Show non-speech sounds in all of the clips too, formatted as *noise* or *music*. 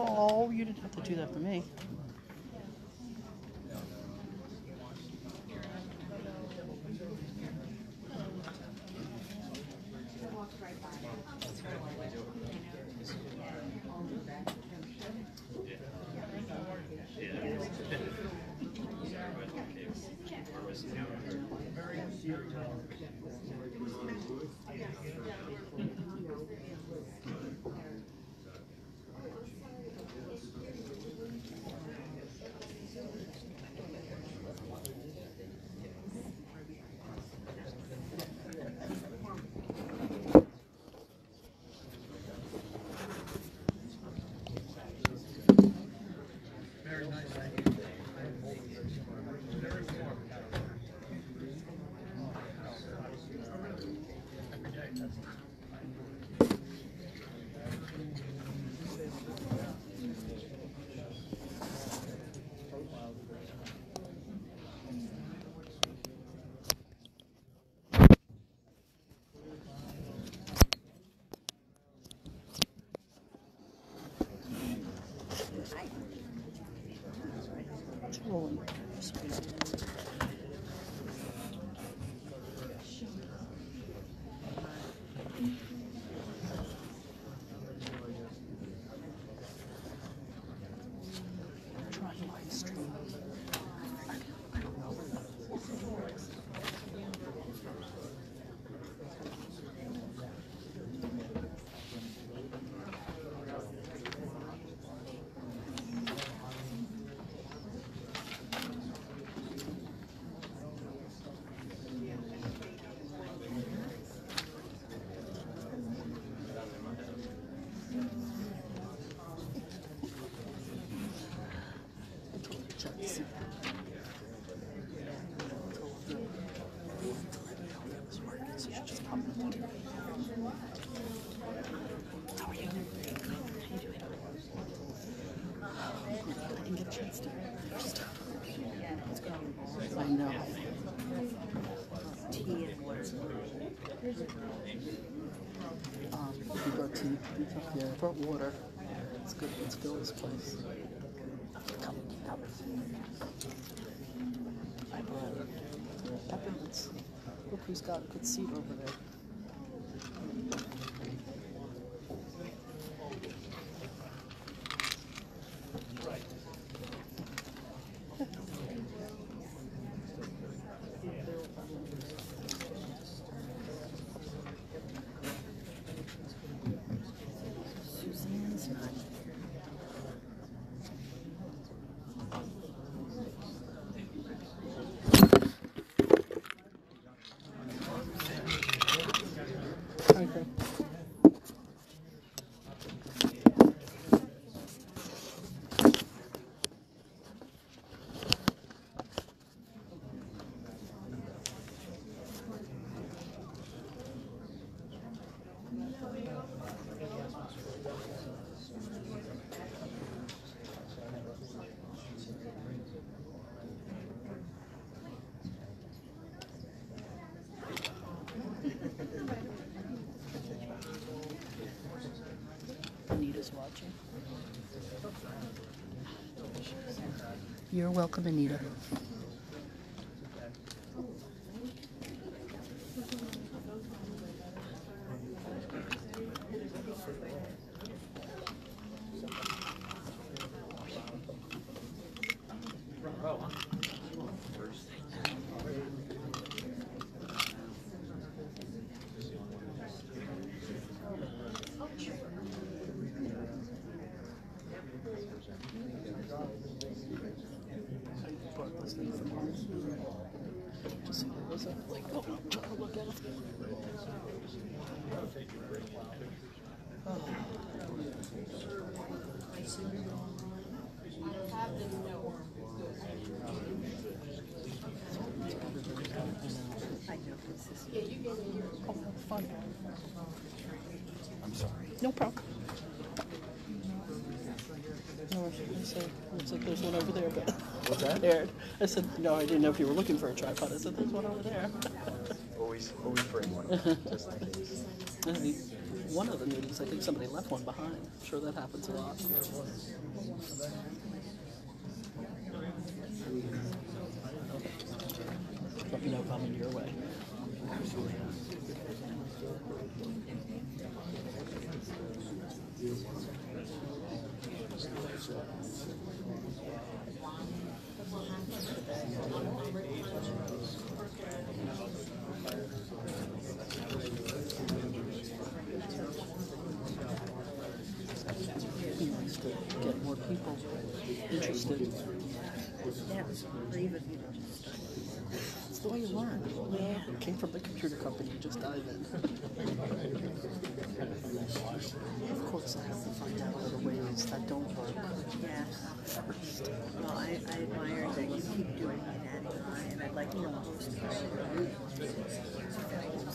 Oh, you didn't have to do that for me. Um, we got tea. Yeah, I brought water. Let's go. Let's go this place. Come, come. I brought peppermints. Look who's got a good seat over there. Suzanne's not here. Okay. Anita's watching. You're welcome, Anita. I brought this thing from home. Just see what was up. Like, oh, try to look at it. I know this is. Oh, fun. I'm sorry. No problem. No, I shouldn't. Looks like there's one over there, but. What's that? There. I said, no, I didn't know if you were looking for a tripod. I said, there's one over there. *laughs* Always, always bring one, *laughs* just in case. And the, one of the meetings, I think somebody left one behind. I'm sure that happens a lot. Let me know if I'm in your way. He to get more people interested. Yeah, or even, you know, just. It's the way you learn. Yeah. It came from the computer company, you just dive in. *laughs* of I have to find out other ways that don't work Yeah. first. Well, I, I admire that you keep doing it and and I'd like to post it.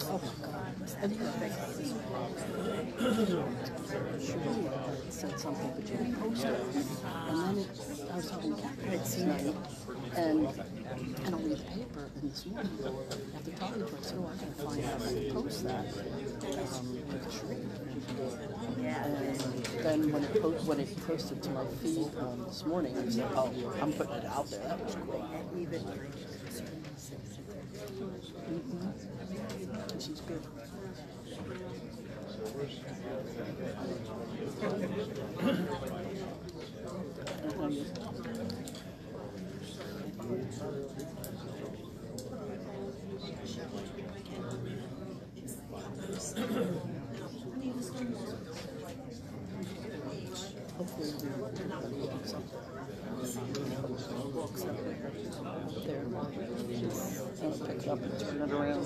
Oh my God. And sure you had said something, but you didn't post it. And then it, I was talking to Catherine tonight, and, and I'll read the paper, and this morning, after talking to her, I oh, I gotta find out how to post that. Um, with Sheree. Yeah, And and then when it, po- when it posted to my feed um, this morning, I said, oh, I'm putting it out there. That was great. and. Mm-hmm. She's good. *clears throat* Um, we will do something. There. Pick it up and turn it around.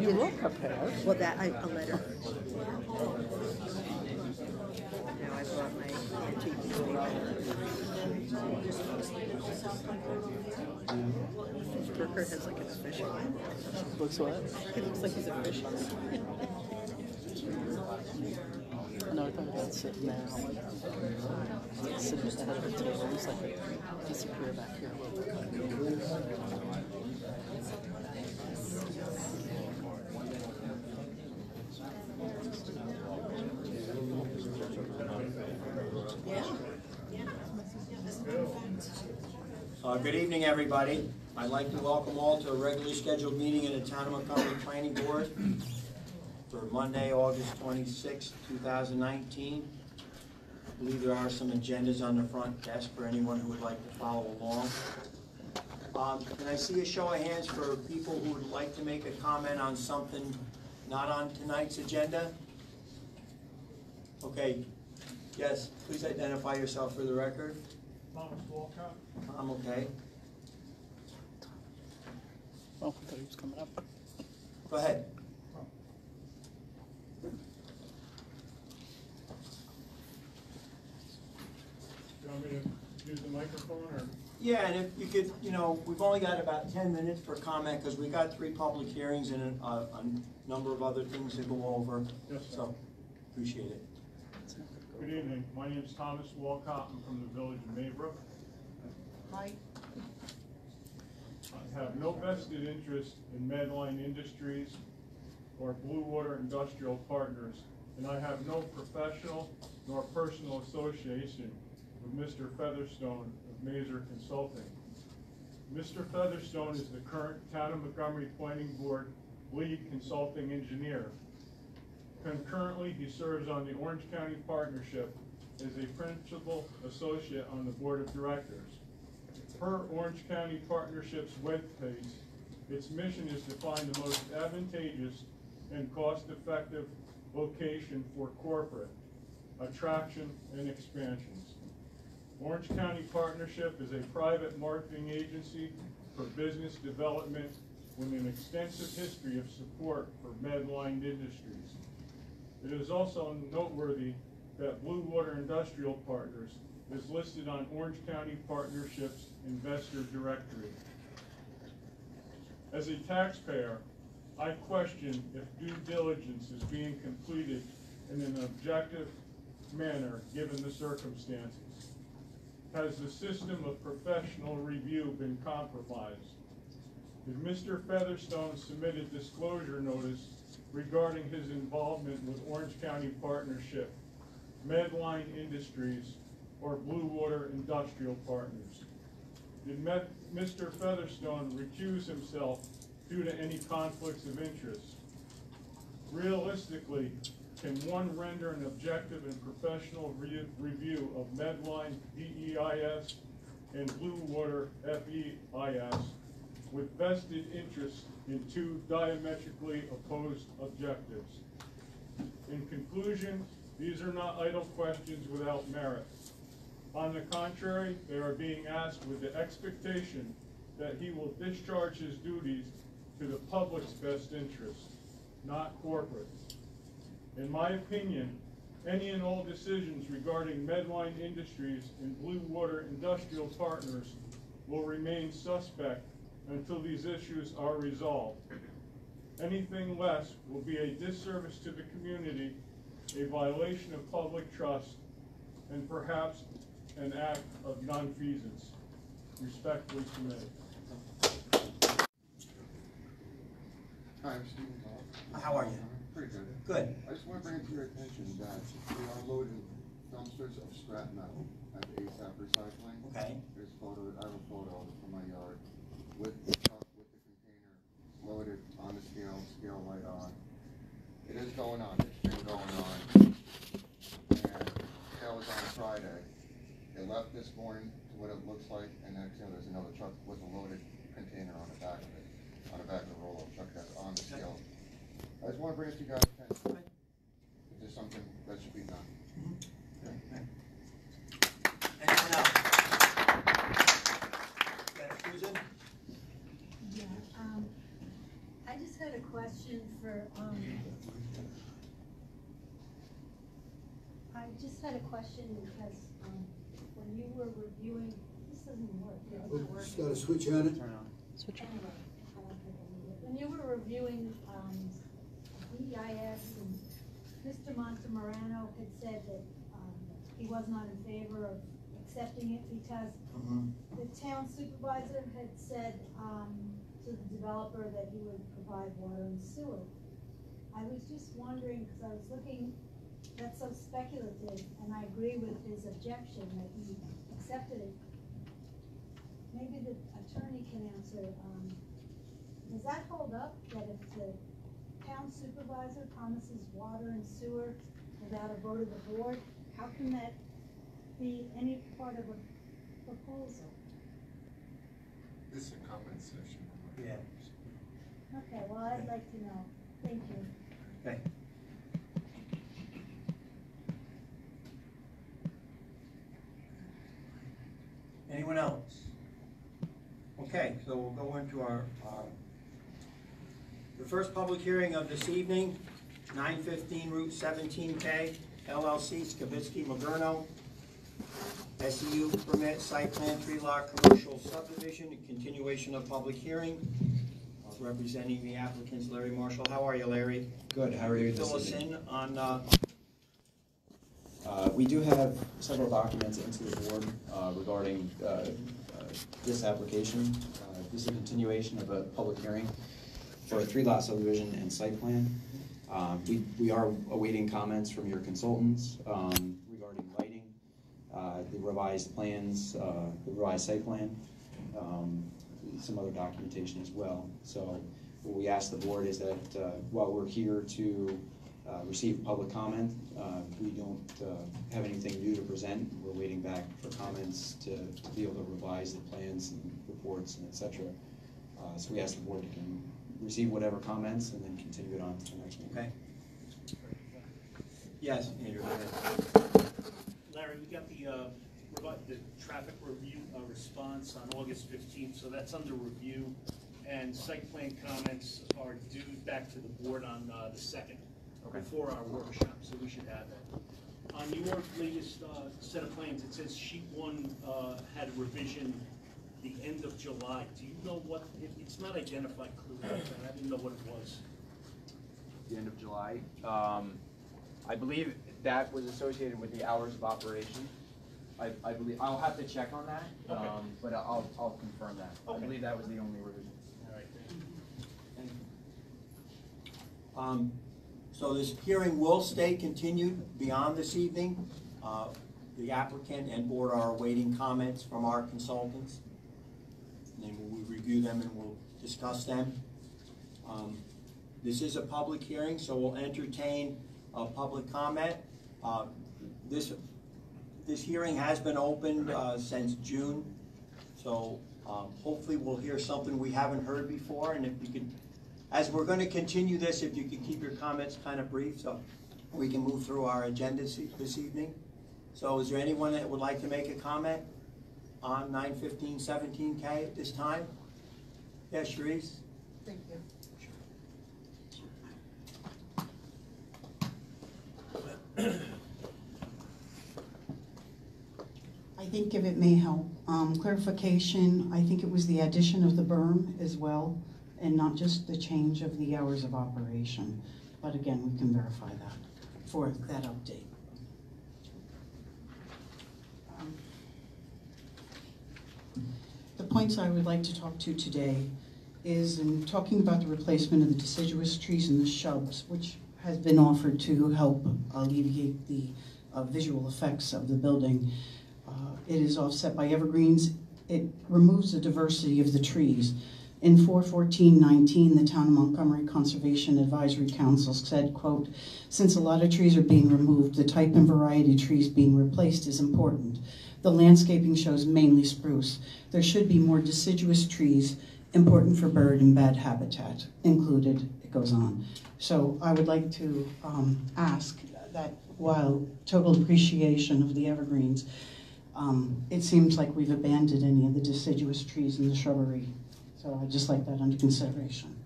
You were prepared. Well, that, I, a letter. Now I brought my antique newspaper. Brooker has like an official. Looks what? He looks like he's official. *laughs* No, I thought about sitting like, sitting at the head of the table, disappear back here a little bit. Uh, Good evening, everybody. I'd like to welcome all to a regularly scheduled meeting of the Town of Montgomery Planning Board for Monday, August 26, 2019. I believe there are some agendas on the front desk for anyone who would like to follow along. Um, Can I see a show of hands for people who would like to make a comment on something not on tonight's agenda? Okay, yes, please identify yourself for the record. Thomas Walcott. I'm okay. Oh, I thought he was coming up. Go ahead. Want me to use the microphone or? Yeah, and if you could, you know, we've only got about ten minutes for comment, because we got three public hearings and a, a number of other things to go over. Yes, sir. So, appreciate it. Good evening. My name is Thomas Walcott. I'm from the village of Maybrook. Hi. I have no vested interest in Medline Industries or Blue Water Industrial Partners, and I have no professional nor personal association with Mr. Featherstone of Mazer Consulting. Mr. Featherstone is the current Town of Montgomery Planning Board lead consulting engineer. Concurrently, he serves on the Orange County Partnership as a principal associate on the board of directors. Per Orange County Partnership's webpage, its mission is to find the most advantageous and cost-effective location for corporate attraction and expansions. Orange County Partnership is a private marketing agency for business development with an extensive history of support for Medline Industries. It is also noteworthy that Blue Water Industrial Partners is listed on Orange County Partnership's investor directory. As a taxpayer, I question if due diligence is being completed in an objective, manner, given the circumstances? Has the system of professional review been compromised? Did Mr. Featherstone submit a disclosure notice regarding his involvement with Orange County Partnership, Medline Industries, or Blue Water Industrial Partners? Did Mr. Featherstone recuse himself due to any conflicts of interest? Realistically, can one render an objective and professional re- review of Medline DEIS and Blue Water FEIS with vested interest in two diametrically opposed objectives? In conclusion, these are not idle questions without merit. On the contrary, they are being asked with the expectation that he will discharge his duties to the public's best interest, not corporate. In my opinion, any and all decisions regarding Medline Industries and Blue Water Industrial Partners will remain suspect until these issues are resolved. Anything less will be a disservice to the community, a violation of public trust, and perhaps an act of nonfeasance. Respectfully submitted. Hi, I'm Stephen How are you? Pretty good. Good. I just want to bring to your attention that we are loading dumpsters of scrap metal at the ASAP recycling. Okay. There's photo, I have a photo from my yard with the truck, with the container loaded on the scale, scale light on. It is going on, it's been going on. And that was on Friday. It left this morning to what it looks like, and next thing there's another truck with a loaded container on the back of it, on the back of the roll-up truck that's on the scale. I just want to bring it to you guys' attention. It's just something that should be done. Anyone else? Yeah, Susan? Yeah, um, I just had a question for, um, I just had a question because, um, when you were reviewing, this doesn't work, it's not Just working. got a switch on it. Switch on. Anyway, I don't think I need it. When you were reviewing, um, And Mr. Montemorano had said that, um, he was not in favor of accepting it because Mhm. the town supervisor had said, um, to the developer that he would provide water and sewer. I was just wondering, cause I was looking, that's so speculative, and I agree with his objection that he accepted it. Maybe the attorney can answer, um, does that hold up, that if the town supervisor promises water and sewer without a vote of the board, how can that be any part of a proposal? This is a comment session. Yeah. Okay, well, I'd like to know, thank you. Okay. Anyone else? Okay, so we'll go into our, uh, the first public hearing of this evening, nine fifteen Route seventeen K, LLC, Skibitsky Magerno. SEU permit, site plan, tree lot, commercial subdivision, a continuation of public hearing. Uh, Representing the applicants, Larry Marshall. How are you, Larry? Good, how are you this Fill us evening? in on, uh, Uh, we do have several documents into the board, uh, regarding, uh, uh, this application. Uh, This is a continuation of a public hearing for a three-lot subdivision and site plan. Um, we, we are awaiting comments from your consultants, um, regarding lighting, uh, the revised plans, uh, the revised site plan, um, some other documentation as well. So what we ask the board is that, uh, while we're here to, uh, receive public comment, uh, we don't, uh, have anything new to present. We're waiting back for comments to, to be able to revise the plans and reports and et cetera. Uh, so we ask the board to can receive whatever comments and then continue it on to the next meeting. okay? Yes, Andrew, go ahead. Larry, we got the, uh, the traffic review, uh, response on August fifteenth, so that's under review. And site plan comments are due back to the board on, uh, the second, before our workshop, so we should have that. On your latest, uh, set of plans, it says sheet one, uh, had a revision the end of July. Do you know what, it, it's not identified clearly, but I didn't know what it was. The end of July. Um, I believe that was associated with the hours of operation. I, I believe, I'll have to check on that, Okay. um, but I'll, I'll confirm that. I Okay. believe that was the only revision. All right. Um, So this hearing will stay continued beyond this evening. Uh, The applicant and board are awaiting comments from our consultants. And then we review them and we'll discuss them. Um, This is a public hearing, so we'll entertain a public comment. Uh, This, this hearing has been opened uh, since June, so um, hopefully we'll hear something we haven't heard before, and if you can, as we're going to continue this, if you can keep your comments kind of brief, so we can move through our agenda this evening. So is there anyone that would like to make a comment on 915, 17K at this time? Yes, Sharice? Thank you. I think if it may help, um, clarification, I think it was the addition of the berm as well, and not just the change of the hours of operation. But again, we can verify that for that update. Um, The points I would like to talk to today is in talking about the replacement of the deciduous trees and the shrubs, which has been offered to help alleviate the uh, visual effects of the building. Uh, It is offset by evergreens. It removes the diversity of the trees. In 41419, the Town of Montgomery Conservation Advisory Council said, quote, "Since a lot of trees are being removed, the type and variety of trees being replaced is important. The landscaping shows mainly spruce. There should be more deciduous trees, important for bird and bat habitat included." It goes on. So I would like to um, ask that while total appreciation of the evergreens, um, it seems like we've abandoned any of the deciduous trees in the shrubbery. So I'd just like that under consideration.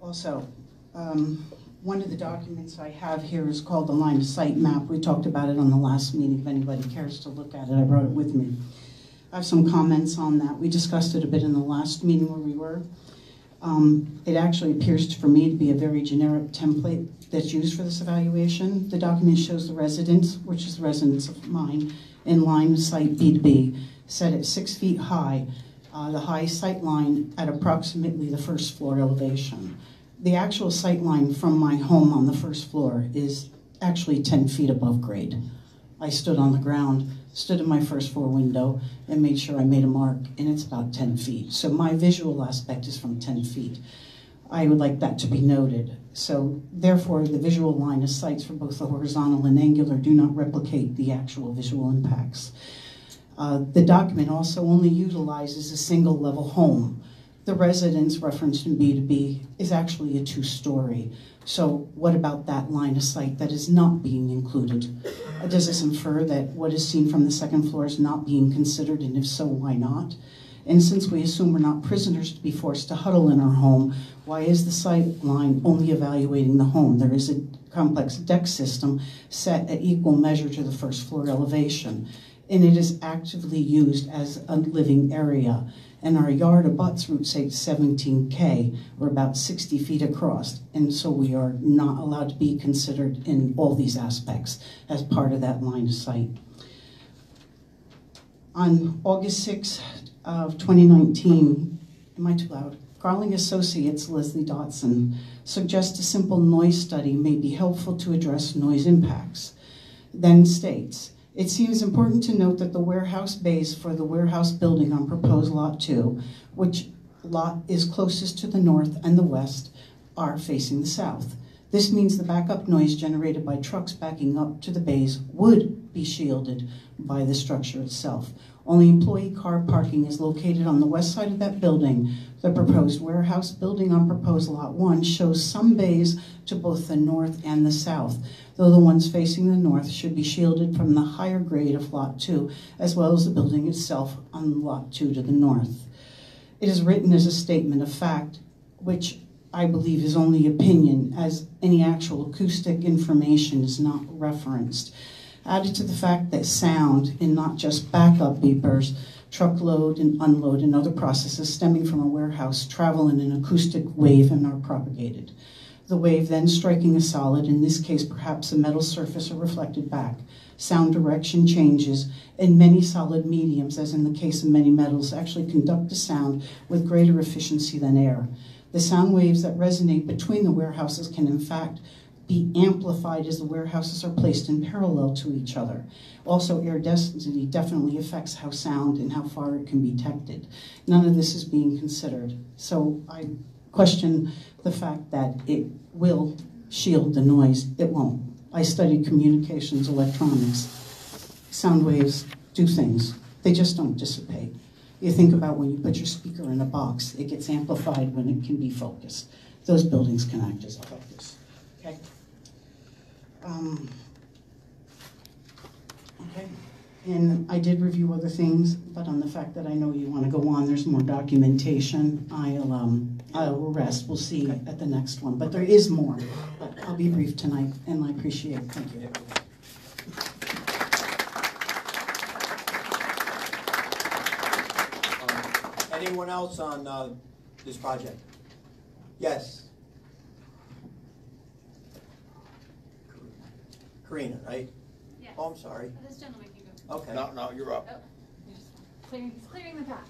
Also, um, one of the documents I have here is called the line of sight map. We talked about it on the last meeting. If anybody cares to look at it, I brought it with me. I have some comments on that. We discussed it a bit in the last meeting where we were. Um, it actually appears for me to be a very generic template that's used for this evaluation. The document shows the residence, which is the residence of mine, in line of sight B to B, set at six feet high, uh, the high sight line at approximately the first floor elevation. The actual sight line from my home on the first floor is actually 10 feet above grade. I stood on the ground, stood in my first floor window, and made sure I made a mark, and it's about 10 feet. So my visual aspect is from 10 feet. I would like that to be noted. So therefore, the visual line of sights for both the horizontal and angular do not replicate the actual visual impacts. Uh, the document also only utilizes a single level home. The residence referenced in B2B is actually a two-story. So what about that line of sight that is not being included? Does this infer that what is seen from the second floor is not being considered, and if so, why not? And since we assume we're not prisoners to be forced to huddle in our home, why is the sight line only evaluating the home? There is a complex deck system set at equal measure to the first floor elevation, and it is actively used as a living area. And our yard abuts Route 17K, we're about 60 feet across, and so we are not allowed to be considered in all these aspects as part of that line of sight. On August 6th of 2019, am I too loud? Garling Associates Leslie Dotson suggests a simple noise study may be helpful to address noise impacts. Then states, it seems important to note that the warehouse bays for the warehouse building on proposed Lot 2, which lot is closest to the north and the west, are facing the south. This means the backup noise generated by trucks backing up to the bays would be shielded by the structure itself. Only employee car parking is located on the west side of that building. The proposed warehouse building on proposed Lot 1 shows some bays to both the north and the south, though the ones facing the north should be shielded from the higher grade of Lot 2, as well as the building itself on Lot 2 to the north. It is written as a statement of fact, which I believe is only opinion, as any actual acoustic information is not referenced. Added to the fact that sound, and not just backup beepers, truckload and unload and other processes stemming from a warehouse travel in an acoustic wave and are propagated. The wave then striking a solid, in this case perhaps a metal surface or reflected back. Sound direction changes, and many solid mediums, as in the case of many metals, actually conduct the sound with greater efficiency than air. The sound waves that resonate between the warehouses can in fact be amplified as the warehouses are placed in parallel to each other. Also, air density definitely affects how sound and how far it can be detected. None of this is being considered. So I question the fact that it will shield the noise. It won't. I studied communications electronics. Sound waves do things. They just don't dissipate. You think about when you put your speaker in a box, it gets amplified when it can be focused. Those buildings can act as a focus. Okay? Um, okay. And I did review other things, but on the fact that I know you want to go on, there's more documentation. I'll um, I will rest. We'll see at the next one. But there is more. But I'll be brief tonight, and I appreciate it. Thank you. Um, Anyone else on uh, this project? Yes? Karina, right? Yes. Oh, I'm sorry. This gentleman can go. Okay. No, no, you're up. Oh, you're clearing, he's clearing the path.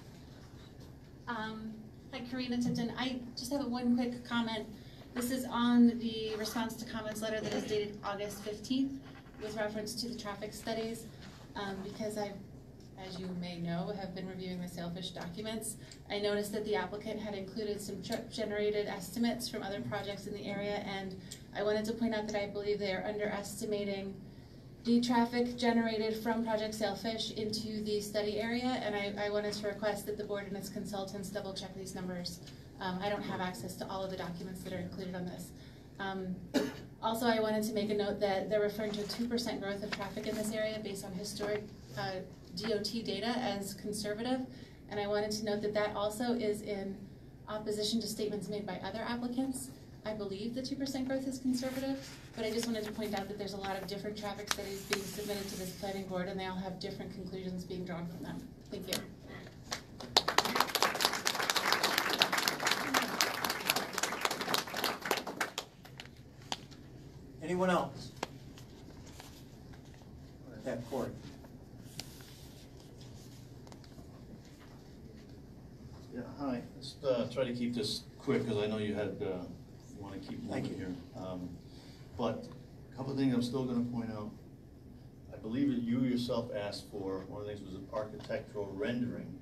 Um, hi, Karina Tipton. I just have one quick comment. This is on the response to comments letter that is dated August fifteenth with reference to the traffic studies. Um, because I, as you may know, have been reviewing the Sailfish documents. I noticed that the applicant had included some trip-generated estimates from other projects in the area, and I wanted to point out that I believe they are underestimating the traffic generated from Project Sailfish into the study area, and I, I wanted to request that the board and its consultants double check these numbers. Um, I don't have access to all of the documents that are included on this. Um, also, I wanted to make a note that they're referring to a two percent growth of traffic in this area based on historic, uh, DOT data as conservative. And I wanted to note that that also is in opposition to statements made by other applicants. I believe the two percent growth is conservative, but I just wanted to point out that there's a lot of different traffic studies being submitted to this planning board, and they all have different conclusions being drawn from them. Thank you. Anyone else? Yeah, Corey. Yeah, hi. Let's uh, try to keep this quick, because I know you had, uh, you want to keep Thank moving you. here. Um, But a couple of things I'm still going to point out. I believe that you yourself asked for, one of the things was an architectural rendering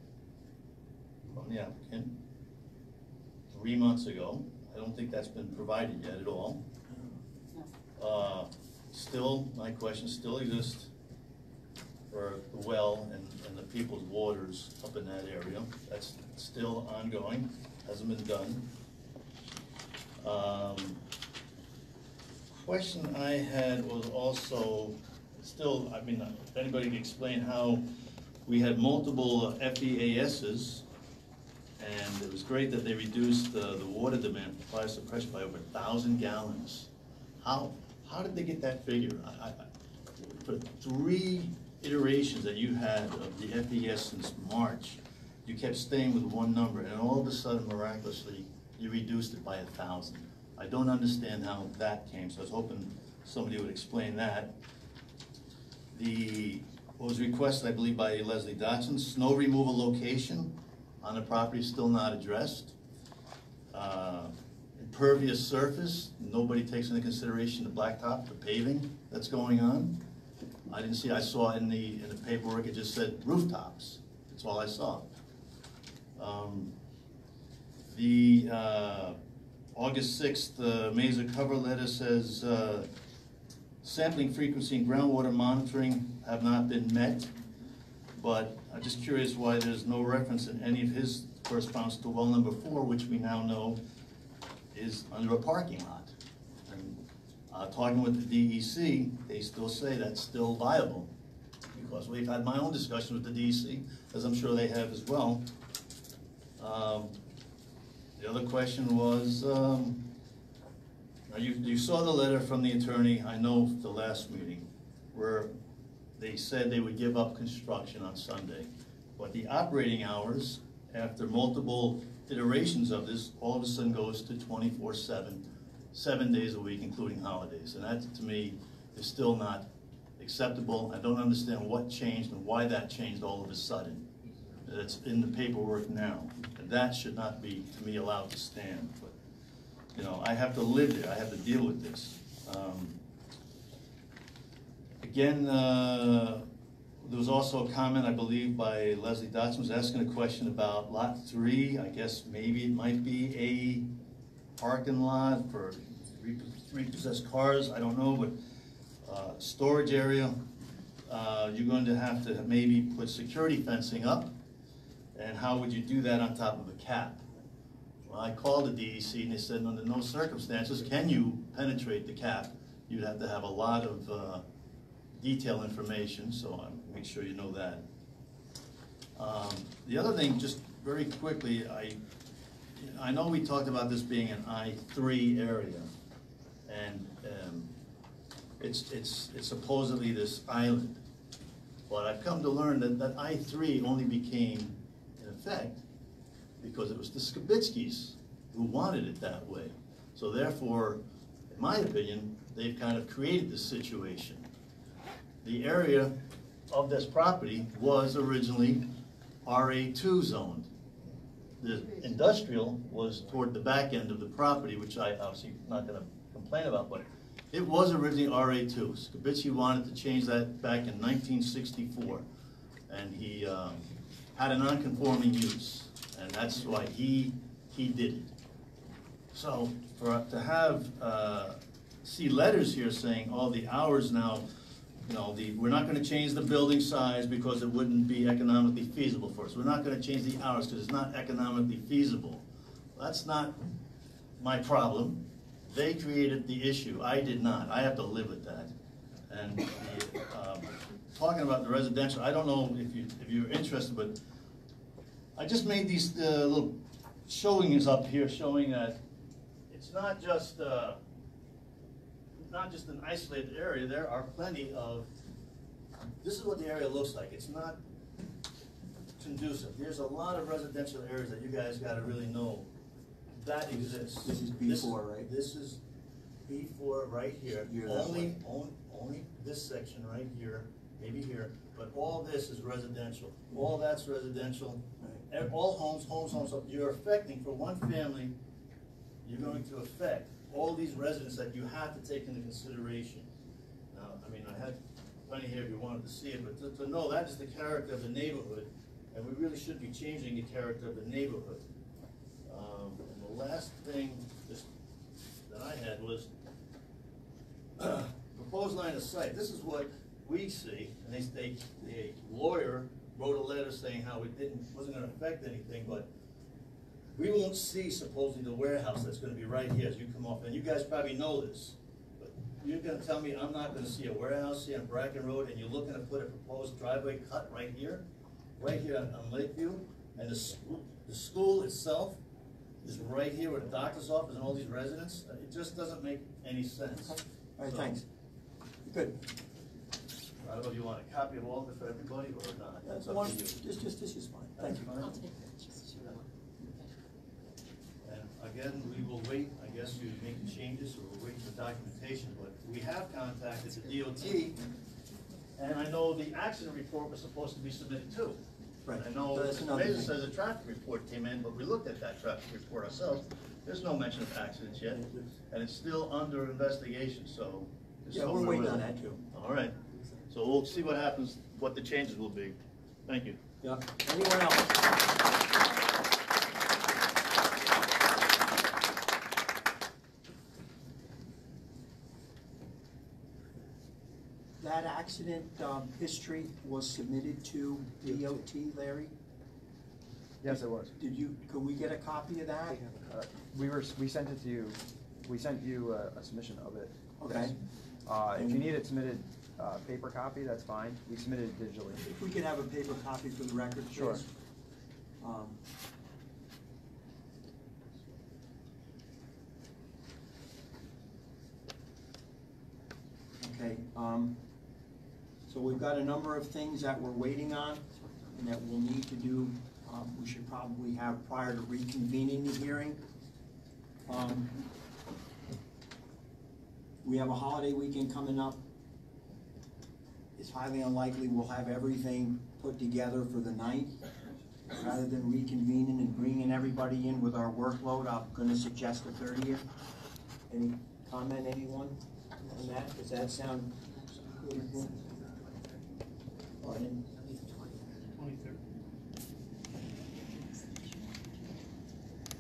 from the applicant three months ago. I don't think that's been provided yet at all. Uh, Still, my question still exists for the well and, and the people's waters up in that area. That's still ongoing, hasn't been done. Um, Question I had was also, still, I mean, if anybody can explain how we had multiple FEASs, and it was great that they reduced the, the water demand for fire suppression by over a thousand gallons. How, how did they get that figure? I, I, for three iterations that you had of the FES since March, you kept staying with one number, and all of a sudden miraculously, you reduced it by a thousand. I don't understand how that came, so I was hoping somebody would explain that. The, what was requested, I believe, by Leslie Dotson, snow removal location on the property still not addressed. Uh, Impervious surface, nobody takes into consideration the blacktop, the paving that's going on. I didn't see, I saw in the, in the paperwork, it just said rooftops, that's all I saw. Um, The, uh, August sixth, uh, Mesa cover letter says, uh, sampling frequency and groundwater monitoring have not been met. But I'm just curious why there's no reference in any of his correspondence to well number four, which we now know is under a parking lot. And, uh, talking with the DEC, they still say that's still viable. Because we've had my own discussion with the DEC, as I'm sure they have as well. Um, the other question was, um, you, you saw the letter from the attorney, I know the last meeting, where they said they would give up construction on Sunday. But the operating hours, after multiple iterations of this, all of a sudden goes to twenty-four seven seven days a week, including holidays. And that, to me, is still not acceptable. I don't understand what changed and why that changed all of a sudden. It's in the paperwork now. That should not be, to me, allowed to stand. But, you know, I have to live there, I have to deal with this. Um, Again, uh, there was also a comment, I believe, by Leslie Dotson, was asking a question about lot three. I guess maybe it might be a parking lot for rep- repossessed cars, I don't know, but, uh, storage area. Uh, you're going to have to maybe put security fencing up, and how would you do that on top of a cap? Well, I called the DEC and they said, under no circumstances can you penetrate the cap. You'd have to have a lot of, uh, detailed information, so I make sure you know that. Um, The other thing, just very quickly, I, I know we talked about this being an I three area, and, um, it's, it's, it's supposedly this island. But I've come to learn that, that I three only became effect because it was the Skibitskis who wanted it that way. So therefore, in my opinion, they've kind of created this situation the area of this property was originally RA2 zoned. The industrial was toward the back end of the property, which I obviously not gonna complain about, but it was originally RA2. Skibitsky wanted to change that back in 1964, and he um, had a non-conforming use, and that's why he, he did it. So, for, to have, uh, see letters here saying, all the hours now, you know, the, we're not gonna change the building size because it wouldn't be economically feasible for us. We're not gonna change the hours because it's not economically feasible. That's not my problem. They created the issue, I did not. I have to live with that. And, the, um, talking about the residential, I don't know if you, if you're interested, but I just made these, uh, little showings up here showing that it's not just, uh, not just an isolated area, there are plenty of, this is what the area looks like, it's not conducive. There's a lot of residential areas that you guys gotta really know that exists. This is This- B4, right? This is B four right here, You're only, way. only, only this section right here, maybe here, but all this is residential. All that's residential, Ev- all homes, homes, homes, you're affecting, for one family, you're going to affect all these residents that you have to take into consideration. Now, I mean, I had plenty here if you wanted to see it, but to, to know that is the character of the neighborhood, and we really should be changing the character of the neighborhood. Um, and the last thing, just, that I had was, *clears throat* proposed line of sight, this is what we see, and they, they, the lawyer wrote a letter saying how it didn't, wasn't gonna affect anything, but we won't see supposedly the warehouse that's gonna be right here as you come off, and you guys probably know this. But you're gonna tell me I'm not gonna see a warehouse here on Bracken Road, and you're looking to put a proposed driveway cut right here? Right here on on Lakeview, and the school, the school itself is right here with the doctor's office and all these residents? It just doesn't make any sense. All right, So, thanks. Good. I don't know if you want a copy of all of it for everybody or not. That's It's up one, to you. just, just, this is fine, thank you. That's fine. And again, we will wait, I guess, to make the changes, or we'll wait for documentation, but we have contacted the DOT, and I know the accident report was supposed to be submitted too. Right. I know, That's Mr. another Mason thing. says a traffic report came in, but we looked at that traffic report ourselves, there's no mention of accidents yet, and it's still under investigation, so. just Yeah, we're waiting on that too. All right, so we'll see what happens, what the changes will be. Thank you. Yeah, anyone else? That accident, um, history was submitted to DOT, Larry? Yes, it was. Did you, could we get a copy of that? Uh, We were, we sent it to you, we sent you a, a submission of it. Okay. Uh, if you need it submitted, uh, paper copy, that's fine, we submitted it digitally. If we could have a paper copy for the record, please? Sure. Um, Okay, um, so we've got a number of things that we're waiting on and that we'll need to do, um, we should probably have prior to reconvening the hearing. Um, we have a holiday weekend coming up. It's highly unlikely we'll have everything put together for the night. Rather than reconvening and bringing everybody in with our workload, I'm gonna suggest the thirtieth. Any comment, anyone on that? Does that sound good?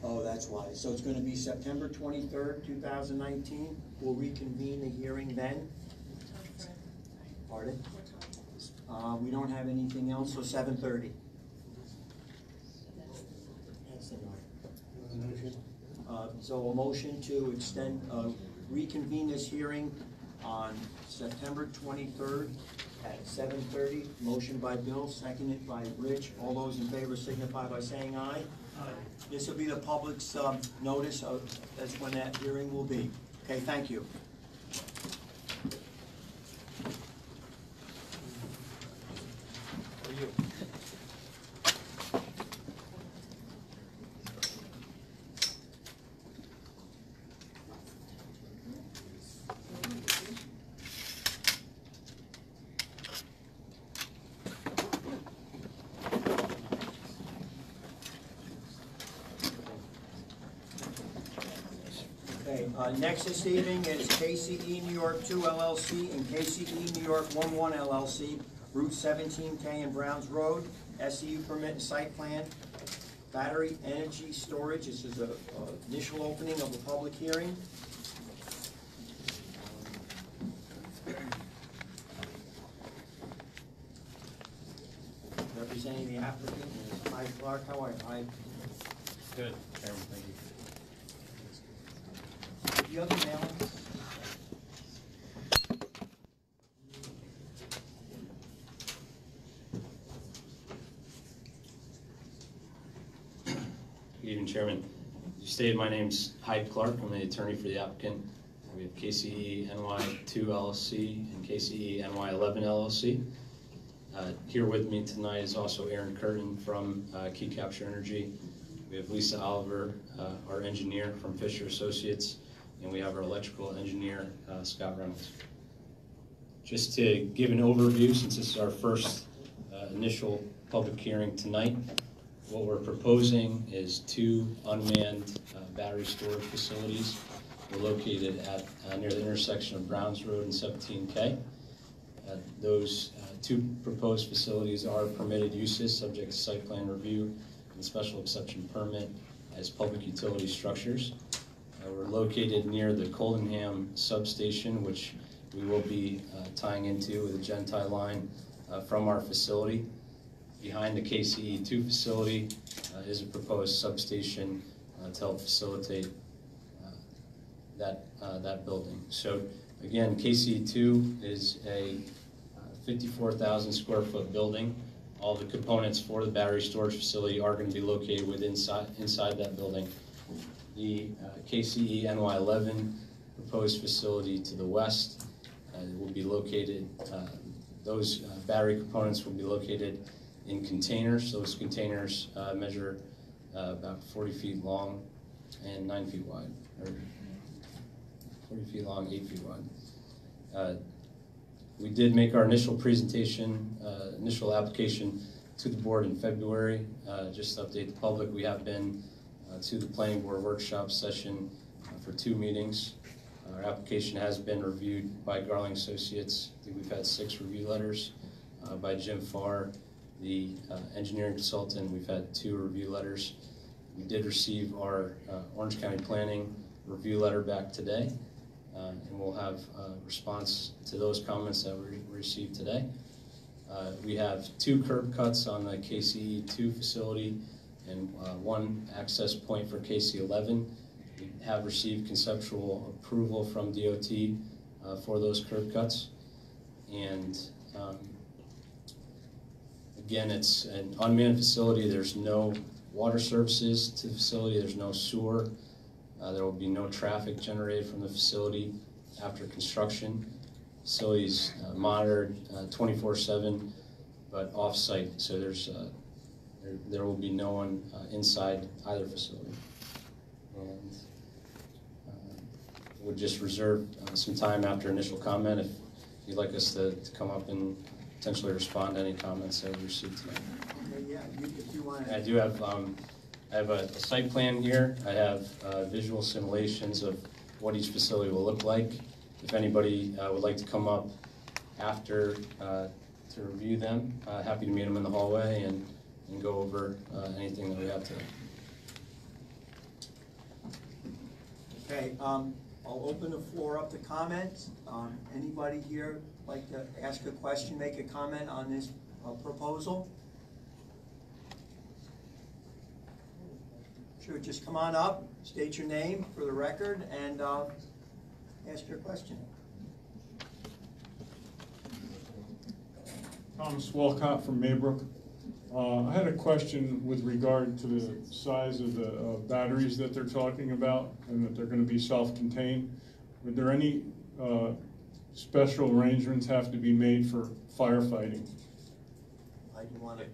Oh, that's why. So it's gonna be September twenty-third, two thousand nineteen. We'll reconvene the hearing then. Pardon? Uh, we don't have anything else, so seven thirty. Uh, so a motion to extend, uh, reconvene this hearing on September twenty-third at seven thirty. Motion by Bill, seconded by Rich. All those in favor signify by saying aye. This will be the public's, um, notice of, that's when that hearing will be. Okay, thank you. Okay, evening is KCE New York Two LLC and KCE New York One One LLC, Route seventeen K and Browns Road, SEU permit and site plan, battery energy storage, this is a, a initial opening of a public hearing. Representing the applicant is Hyde Clark, how are you, Hyde? Good, Chairman, thank you. The other mailings? Good evening, Chairman. As you stated, my name's Hyde Clark. I'm the attorney for the applicant. We have KCE NY2 LLC and KCE NY11 LLC. Uh, Here with me tonight is also Aaron Curtin from uh, Key Capture Energy. We have Lisa Oliver, uh, our engineer from Fisher Associates, and we have our electrical engineer, uh, Scott Reynolds. Just to give an overview, since this is our first uh, initial public hearing tonight, what we're proposing is two unmanned uh, battery storage facilities. They're located at, uh, near the intersection of Browns Road and 17K. Uh, Those uh, two proposed facilities are permitted uses, subject to site plan review and special exception permit as public utility structures. Uh, We're located near the Coldenham substation, which we will be uh, tying into with a gen-tie line from our facility. Behind the KCE two facility uh, is a proposed substation uh, to help facilitate uh, that, that building. So again, KCE two is a uh, fifty-four thousand square foot building. All the components for the battery storage facility are going to be located within inside, that building. The uh, KCE NY eleven proposed facility to the west uh, will be located, uh, those battery components will be located in containers. Those containers uh, measure uh, about 40 feet long and 9 feet wide, or 40 feet long, 8 feet wide. Uh, We did make our initial presentation, uh, initial application to the board in February. Uh, Just to update the public, we have been uh, to the planning board workshop session for two meetings. Our application has been reviewed by Garling Associates. I think we've had six review letters by Jim Farr, the uh, engineering consultant. We've had two review letters. We did receive our uh, Orange County Planning review letter back today, uh, and we'll have a response to those comments that we received today. Uh, We have two curb cuts on the KCE two facility and uh, one access point for KC eleven. We have received conceptual approval from DOT uh, for those curb cuts. And um, again, it's an unmanned facility, there's no water services to the facility, there's no sewer. Uh, There will be no traffic generated from the facility after construction. Facility's uh, monitored twenty-four seven, but off-site, so there's, uh, there, there will be no one uh, inside either facility. And uh, would just reserve uh, some time after initial comment if you'd like us to to come up and potentially respond to any comments that we received tonight. Okay, yeah, you, if you want I do have, um, I have a a site plan here. I have uh, visual simulations of what each facility will look like. If anybody uh, would like to come up after uh, to review them, uh, happy to meet them in the hallway and, and go over uh, anything that we have today. Okay, um, I'll open the floor up to comments. Um, anybody here like to ask a question, make a comment on this uh, proposal? Sure, just come on up, state your name for the record, and, uh, ask your question. Thomas Walcott from Maybrook. Uh, I had a question with regard to the size of the uh, batteries that they're talking about and that they're gonna be self-contained. Would there any uh, special arrangements have to be made for firefighting? I do want to,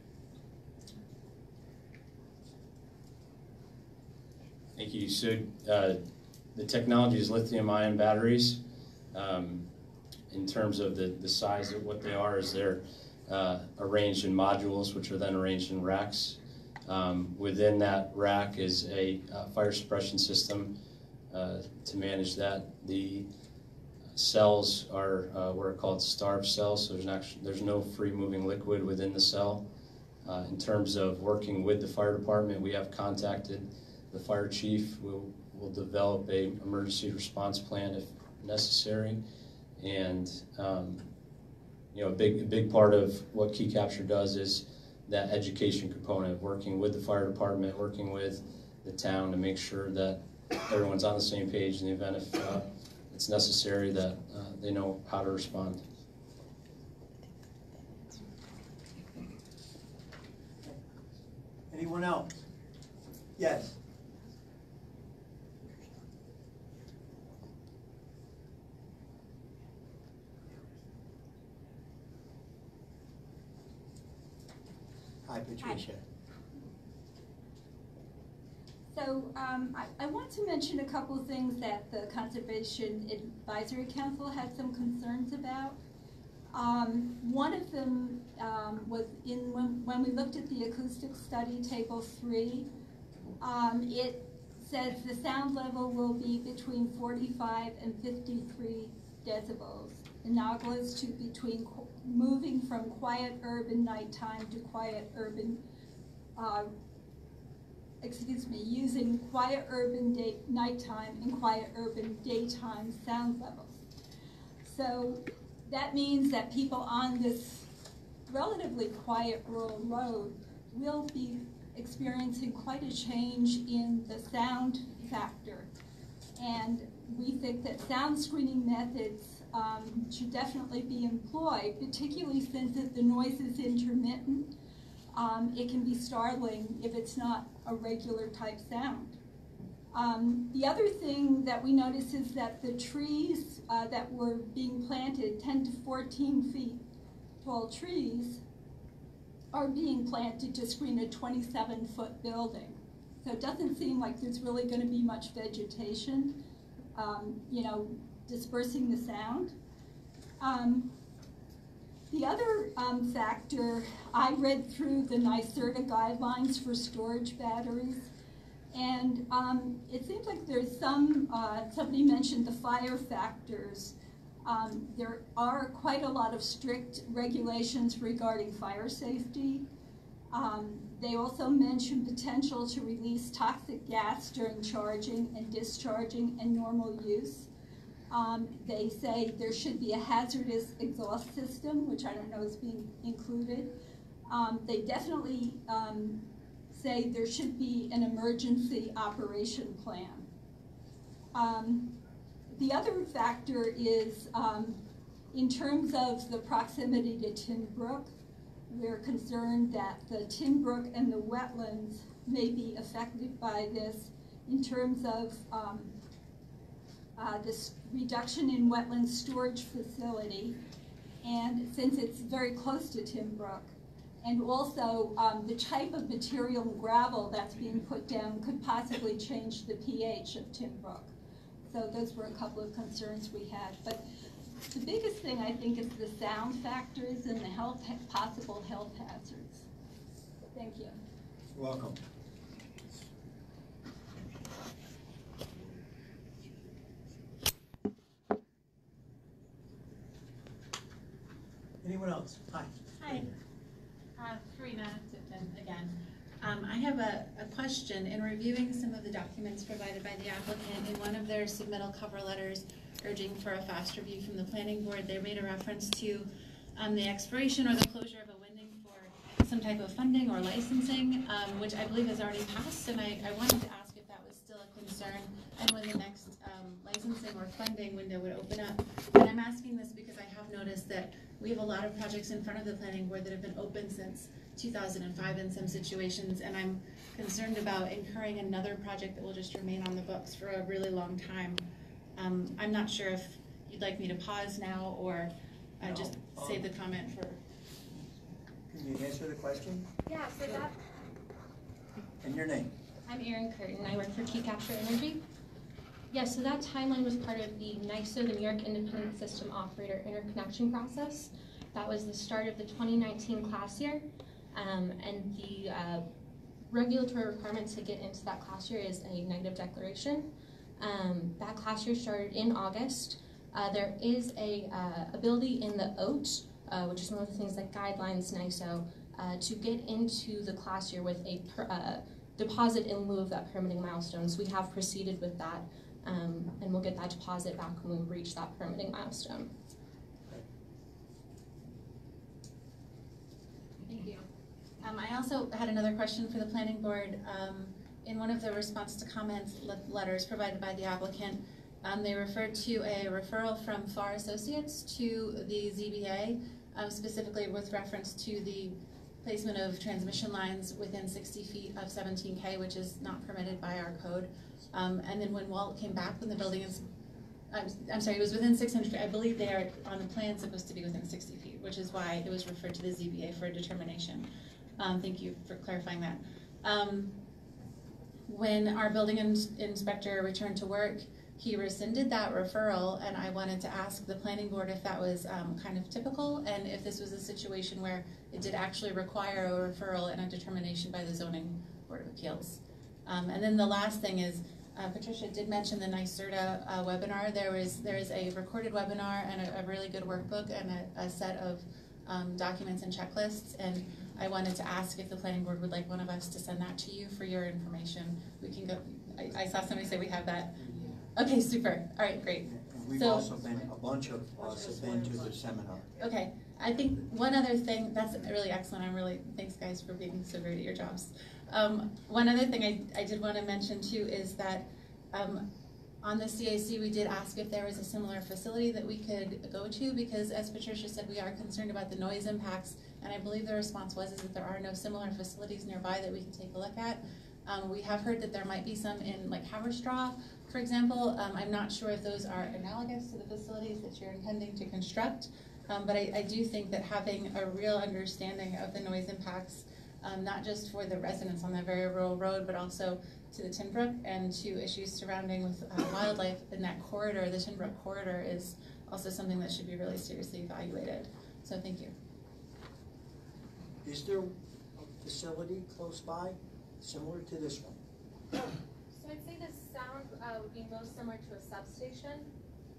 Thank you. So uh, the technology is lithium-ion batteries. Um, In terms of the, the size of what they are, is they're uh, arranged in modules, which are then arranged in racks. Um, Within that rack is a uh, fire suppression system uh, to manage that. The cells are uh, what are called starved cells, so there's actually, there's no free-moving liquid within the cell. Uh, In terms of working with the fire department, we have contacted the fire chief. We'll, we'll develop a emergency response plan if necessary. And, um, you know, a big, a big part of what Key Capture does is that education component, working with the fire department, working with the town to make sure that everyone's on the same page in the event if uh, it's necessary that uh, they know how to respond. anyone else? Yes? Hi, Patricia. So um, I, I want to mention a couple of things that the Conservation Advisory Council had some concerns about. Um, one of them um, was in when, when we looked at the acoustic study, table three, um, it says the sound level will be between 45 and 53 decibels, analogous to between moving from quiet urban nighttime to quiet urban uh, excuse me, using quiet urban day, nighttime and quiet urban daytime sound levels. So that means that people on this relatively quiet rural road will be experiencing quite a change in the sound factor. And we think that sound screening methods um, should definitely be employed, particularly since the noise is intermittent um, it can be startling if it's not a regular type sound. Um, the other thing that we notice is that the trees uh, that were being planted, 10 to 14 feet tall trees, are being planted to screen a 27 foot building. So it doesn't seem like there's really going to be much vegetation, um, you know, dispersing the sound. Um, the other um, factor, I read through the NYSERDA guidelines for storage batteries, and um, it seems like there's some, uh, somebody mentioned the fire factors. Um, there are quite a lot of strict regulations regarding fire safety. Um, they also mention potential to release toxic gas during charging and discharging and normal use. Um, they say there should be a hazardous exhaust system, which I don't know is being included. Um, they definitely um, say there should be an emergency operation plan. Um, the other factor is um, in terms of the proximity to Tin Brook, we're concerned that the Tin Brook and the wetlands may be affected by this in terms of um, uh, this reduction in wetland storage facility, and since it's very close to Tin Brook, and also um, the type of material and gravel that's being put down could possibly change the pH of Tin Brook. So those were a couple of concerns we had. But the biggest thing, I think, is the sound factors and the health, possible health hazards. Thank you. Welcome. Anyone else? Hi. Hi, uh, Karina again. Um, I have a, a question. In reviewing some of the documents provided by the applicant, in one of their submittal cover letters urging for a fast review from the planning board, they made a reference to um, the expiration or the closure of a winding for some type of funding or licensing, um, which I believe has already passed, and I, I wanted to ask if that was still a concern, and when the next um, licensing or funding window would open up. And I'm asking this because I have noticed that we have a lot of projects in front of the planning board that have been open since 2005 in some situations, and I'm concerned about incurring another project that will just remain on the books for a really long time. Um, I'm not sure if you'd like me to pause now or uh, just No, save um, the comment for. Can you answer the question? Yeah, so that, And your name? I'm Erin Curtin, I work for Key Capture Energy. Yeah, so that timeline was part of the NYISO, the New York Independent System Operator interconnection process. That was the start of the 2019 class year. Um, and the uh, regulatory requirement to get into that class year is a negative declaration. Um, that class year started in August. Uh, there is a uh, ability in the OATT, uh, which is one of the things that guidelines NYISO, uh, to get into the class year with a per, uh, deposit in lieu of that permitting milestone. So we have proceeded with that, um, and we'll get that deposit back when we reach that permitting milestone. Thank you. Um, I also had another question for the planning board. Um, in one of the response to comments le- letters provided by the applicant, um, they referred to a referral from Farr Associates to the ZBA, um, specifically with reference to the placement of transmission lines within sixty feet of seventeen K, which is not permitted by our code. Um, and then when Walt came back, when the building is, I'm, I'm sorry, it was within six hundred feet, I believe they are on the plan supposed to be within sixty feet, which is why it was referred to the ZBA for a determination. Um, thank you for clarifying that. Um, when our building ins- inspector returned to work, he rescinded that referral, and I wanted to ask the planning board if that was um, kind of typical, and if this was a situation where it did actually require a referral and a determination by the zoning board of appeals. Um, and then the last thing is, uh, Patricia did mention the NYSERDA uh, webinar. There was there is a recorded webinar and a, a really good workbook and a, a set of um, documents and checklists. And I wanted to ask if the planning board would like one of us to send that to you for your information. We can go. I, I saw somebody say we have that. Okay, super. All right, great. We've So- also been, a bunch of us have been to the seminar. Okay, I think one other thing, that's really excellent, I'm really, thanks guys for being so great at your jobs. Um, one other thing I, I did wanna mention too is that, um, on the CAC, we did ask if there was a similar facility that we could go to, because as Patricia said, we are concerned about the noise impacts, and I believe the response was is that there are no similar facilities nearby that we can take a look at. Um, we have heard that there might be some in like Haverstraw, for example. Um, I'm not sure if those are analogous to the facilities that you're intending to construct. Um, but I, I do think that having a real understanding of the noise impacts, um, not just for the residents on that very rural road, but also to the Tinbrook and to issues surrounding with uh, wildlife in that corridor, the Tinbrook corridor is also something that should be really seriously evaluated. So thank you. Is there a facility close by, similar to this one? *clears throat* so I'd say the sound, uh, would be most similar to a substation.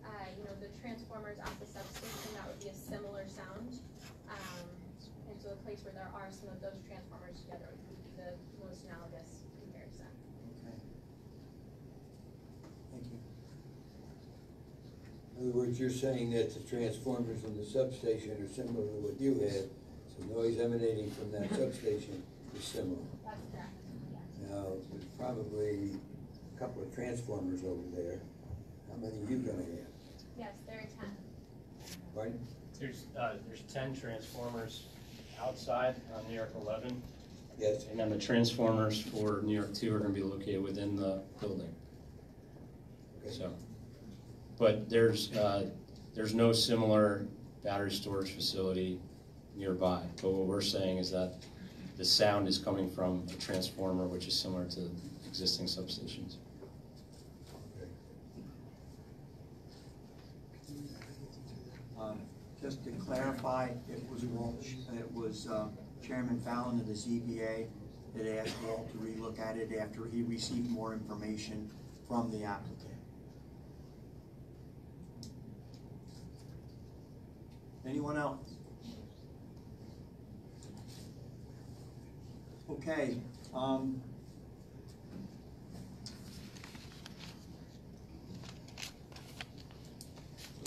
Uh, you know, the transformers at the substation, that would be a similar sound. Um, and so a place where there are some of those transformers together would be the most analogous comparison. Okay. Thank you. In other words, you're saying that the transformers in the substation are similar to what you had, so noise emanating from that *laughs* substation is similar. That's correct, yes. Now, probably a couple of transformers over there. How many are you gonna have? Yes, there are ten. Pardon? There's, uh, there's ten transformers outside on New York eleven. Yes. And then the transformers for New York two are gonna be located within the building. Okay. so, but there's, uh, there's no similar battery storage facility nearby. But what we're saying is that the sound is coming from a transformer, which is similar to existing substations. Just to clarify, it was Walt, it was uh, Chairman Fallon of the ZBA that asked Walt to relook at it after he received more information from the applicant. Anyone else? Okay, um.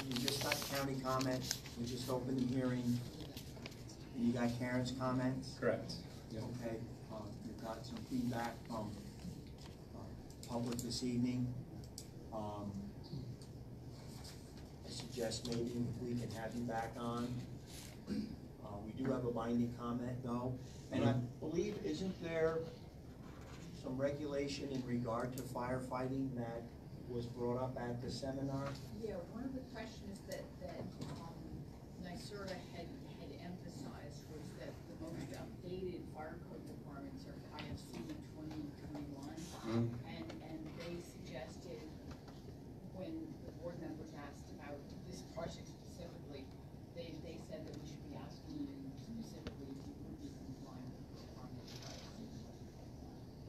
We just got county comments, we just opened the hearing. And you got Karen's comments? Correct. Okay, um, you've got some feedback from, uh, public this evening. Um, I suggest maybe we can have you back on. Uh, we do have a binding comment though, and I believe, isn't there some regulation in regard to firefighting that was brought up at the seminar? Yeah, one of the questions that, that, um, NYSERDA had, had emphasized was that the most updated fire code requirements are IFC twenty twenty-one. Mhm. And, and they suggested, when the board members asked about this project specifically, they, they said that we should be asking you specifically if you would be compliant with the requirements of IFC.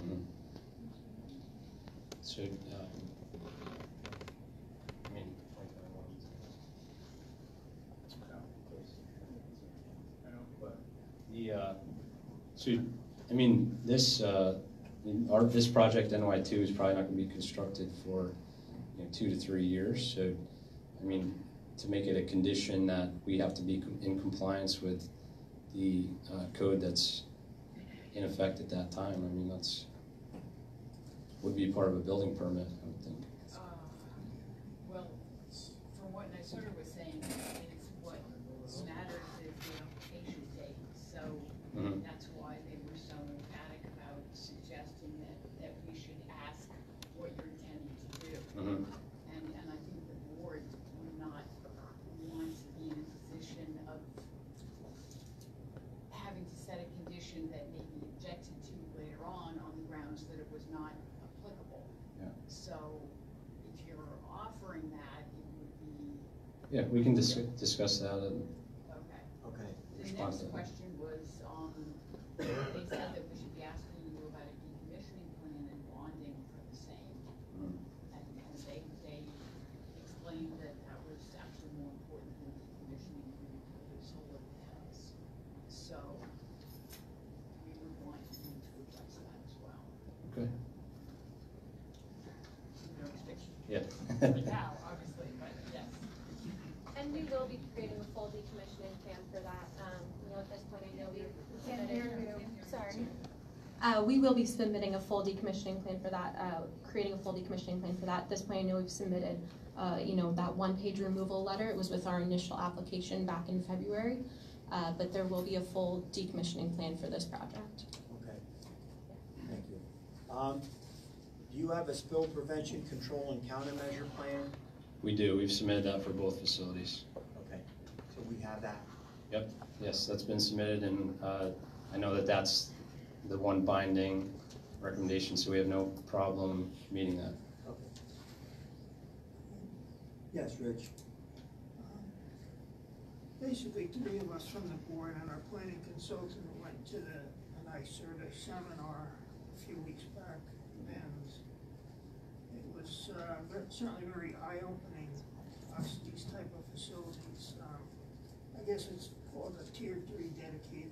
Mhm. So, um, I mean, like, I want- The, uh, so, I mean, this, uh, our, this project, NY two, is probably not gonna be constructed for, you know, two to three years, so, I mean, to make it a condition that we have to be in compliance with the, uh, code that's in effect at that time, I mean, that's, would be part of a building permit, I would think. Uh, Well, from what NYSERDA was saying, is what matters is the application date. So Mhm. that's why they were so emphatic about suggesting that, that we should ask what you're intending to do. Mhm. And, and I think the board would not want to be in a position of having to set a condition that may be objected to later on, on the grounds that it was not applicable. Yeah. So if you're offering that, it would be, Yeah, we can dis- discuss that and okay. Okay. The Respond to next that. question was, um, they said that we should be asking you about a decommissioning plan and bonding for the same. Mm. And, and they, they explained that that was actually more important than decommissioning for the solar panels. So we would want you to address that as well. Okay. No restriction. Yeah. Now, obviously, but yes. And we will be creating a full decommissioning plan for that. Um, you know, at this point, I know we Can't submitted. hear you. Sorry. Uh, we will be submitting a full decommissioning plan for that, uh, creating a full decommissioning plan for that. At this point, I know we've submitted, uh, you know, that one-page removal letter. It was with our initial application back in February. Uh, but there will be a full decommissioning plan for this project. Okay, thank you. Um, do you have a spill prevention, control, and countermeasure plan? We do, we've submitted that for both facilities. Okay, so we have that. Yep, yes, that's been submitted, and uh, I know that that's the one binding recommendation, so we have no problem meeting that. Okay. Yes, Rich? Basically, three of us from the board and our planning consultant went to the NYSERDA seminar a few weeks back, and it was uh, certainly very eye-opening, us, these type of facilities. Um, I guess it's called a tier three dedicated system.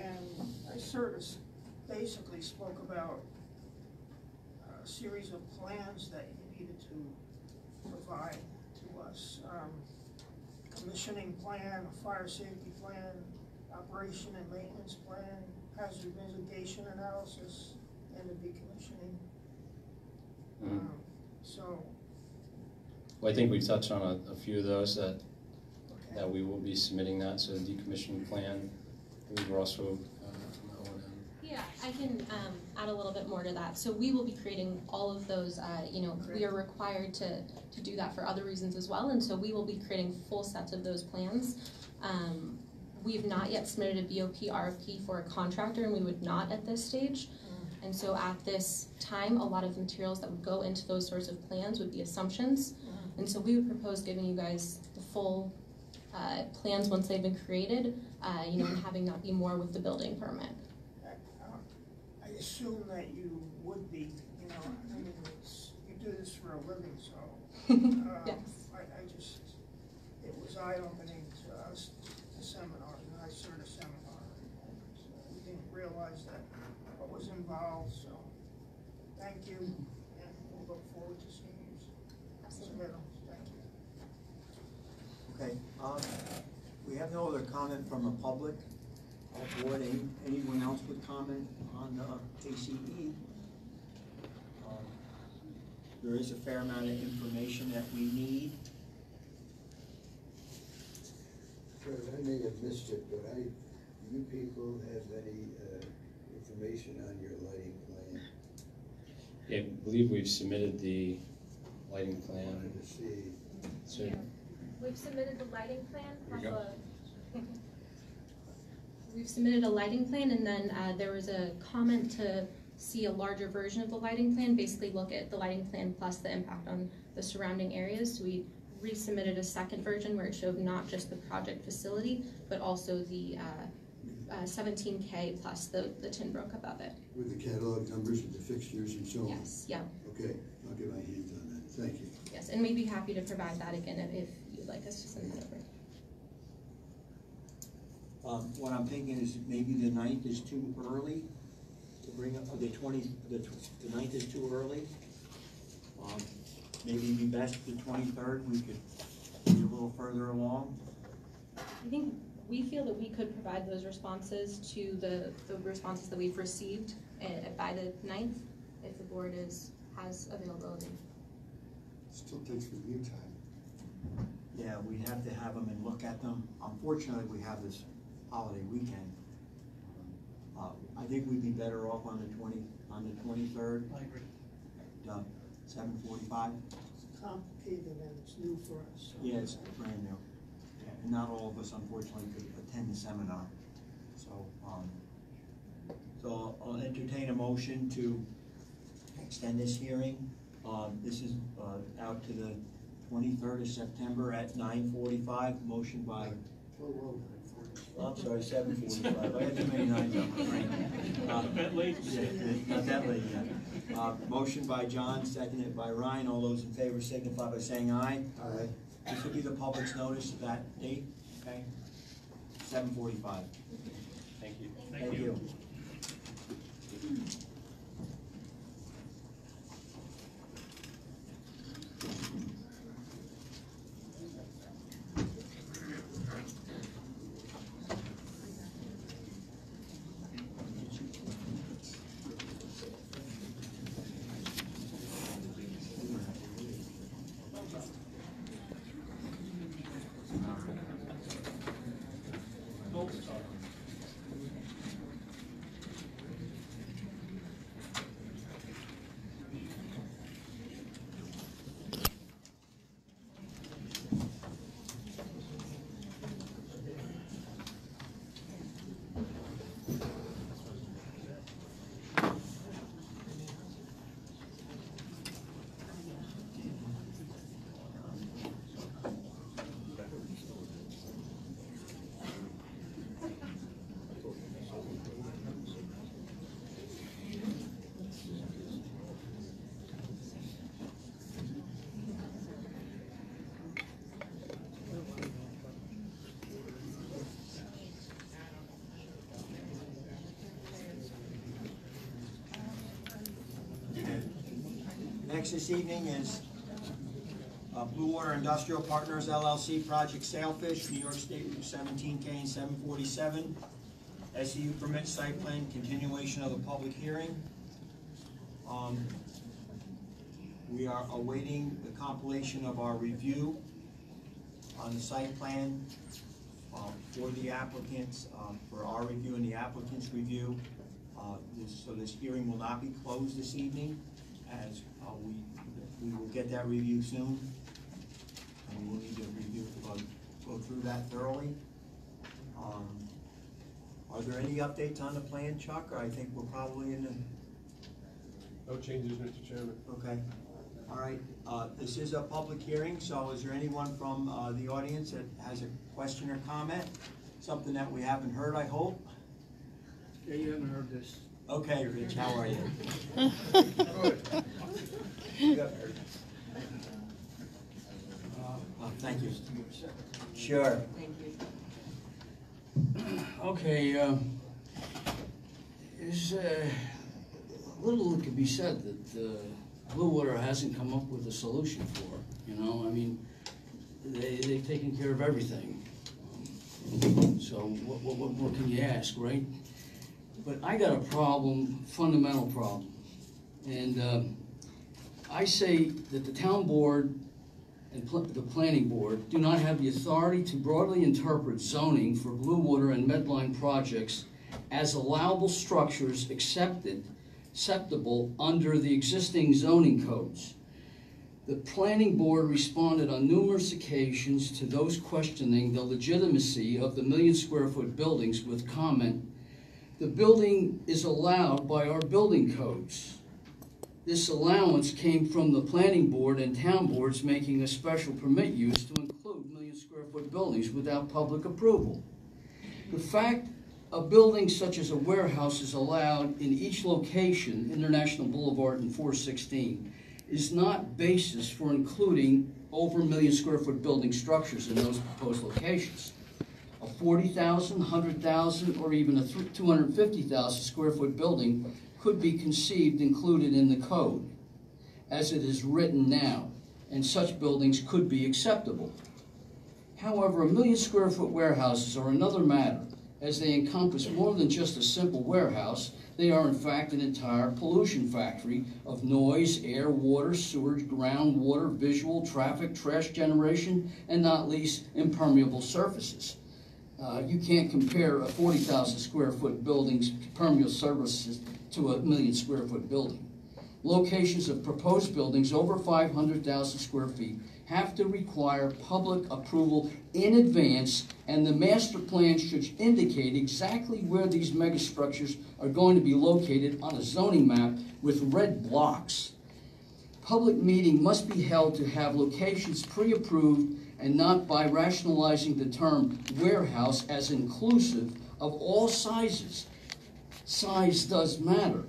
And NYSERDA s- basically spoke about a series of plans that you needed to provide to us. Um, commissioning plan, a fire safety plan, operation and maintenance plan, hazard mitigation analysis, and a decommissioning. Mhm. Um, So, Well, I think we've touched on a, a few of those that, that we will be submitting that, so the decommissioning plan, Believe we're also, and. Yeah, I can um, add a little bit more to that. So we will be creating all of those, uh, you know, we are required to, to do that for other reasons as well. And so we will be creating full sets of those plans. Um, We've not yet submitted a BOP RFP for a contractor, and we would not at this stage. And so at this time, a lot of materials that would go into those sorts of plans would be assumptions. And so we would propose giving you guys the full uh, plans once they've been created, uh, you know, and having that be more with the building permit. I assume that you would be, you know, I mean, it's, you do this for a living, so. uh, *laughs* Yes. I, I just, it was eye-opening to us, the seminar, the NYSERDA seminar. and, We didn't realize that, what was involved, so, thank you, and we'll look forward to seeing you. Submit 'em. Thank you. Okay, um, we have no other comment from the public. Off board, any, anyone else would comment on, the KCE? Um, There is a fair amount of information that we need. Fred, I may have missed it, but I, do you people have any, uh, information on your lighting plan? Yeah, I believe we've submitted the lighting plan. Wanted to see, So, Yeah. We've submitted the lighting plan. There you have a- We've submitted a lighting plan and then uh, there was a comment to see a larger version of the lighting plan, basically look at the lighting plan plus the impact on the surrounding areas. So we resubmitted a second version where it showed not just the project facility, but also the uh, uh, 17K plus the, the tin brook above it. with the catalog numbers of the fixtures and so on? Yes, yeah, Okay, I'll get my hands on that, thank you. yes, and we'd be happy to provide that again if if you'd like us to send that over. Um, what I'm thinking is maybe the ninth is too early to bring up, the twenty, the, tw- the ninth is too early. Um, maybe it'd be best the twenty-third, we could be a little further along. I think we feel that we could provide those responses to the, the responses that we've received uh, by the ninth, if the board is, has availability. Still takes review time. Yeah, we'd have to have them and look at them. Unfortunately, we have this holiday weekend. Uh, I think we'd be better off on the twenty, on the twenty-third. I agree. Uh, seven forty-five? It's complicated and it's new for us. so- Yeah, it's brand new. Yeah, And not all of us unfortunately could attend the seminar, so, um, so I'll entertain a motion to extend this hearing. Um, this is, uh, out to the twenty-third of September at nine forty-five, motion by, Whoa, whoa, oh, I'm sorry, seven forty-five, I got too many nines on my brain. Uh, Not that late. yeah, Not that late yet. Uh, motion by John, seconded by Ryan, all those in favor signify by saying aye. Aye. This will be the public's notice of that date, okay? Seven forty-five. thank you. Thank you. Next this evening is uh, Blue Water Industrial Partners LLC Project Sailfish, New York State Route seventeen K and seven forty-seven. SEU permit site plan, continuation of the public hearing. Um, We are awaiting the compilation of our review on the site plan um, for the applicants, um, for our review and the applicant's review. Uh, this- So this hearing will not be closed this evening, as uh, we, we will get that review soon. And we will need to review, uh, go through that thoroughly. Um, Are there any updates on the plan, Chuck? Or I think we're probably in the, No changes, Mr. Chairman. okay. All right, uh, this is a public hearing, so is there anyone from uh, the audience that has a question or comment? Something that we haven't heard, I hope? Yeah, you haven't heard this. Okay, Rich, how are you? *laughs* Well, thank you. Sure. Okay, uh, there's uh, little that could be said that uh, Blue Water hasn't come up with a solution for, you know, I mean, they, they've taken care of everything. Um, So what, what, what more can you ask, right? But I got a problem, fundamental problem. And um, I say that the town board and pl- the planning board do not have the authority to broadly interpret zoning for Blue Water and Medline projects as allowable structures accepted, acceptable under the existing zoning codes. The planning board responded on numerous occasions to those questioning the legitimacy of the million square foot buildings with comment, the building is allowed by our building codes. This allowance came from the planning board and town boards making a special permit use to include million square foot buildings without public approval. The fact a building such as a warehouse is allowed in each location, International Boulevard and 416, is not basis for including over a million square foot building structures in those proposed locations. A 40,000, 100,000, or even a th- 250,000 square foot building could be conceived included in the code as it is written now, and such buildings could be acceptable. However, a million square foot warehouses are another matter, as they encompass more than just a simple warehouse. They are in fact an entire pollution factory of noise, air, water, sewage, groundwater, visual, traffic, trash generation, and not least impermeable surfaces. Uh, you can't compare a 40,000 square foot building's permeable surfaces to a million square foot building. Locations of proposed buildings over 500,000 square feet have to require public approval in advance, and the master plan should indicate exactly where these megastructures are going to be located on a zoning map with red blocks. Public meeting must be held to have locations pre-approved and not by rationalizing the term warehouse as inclusive of all sizes. Size does matter.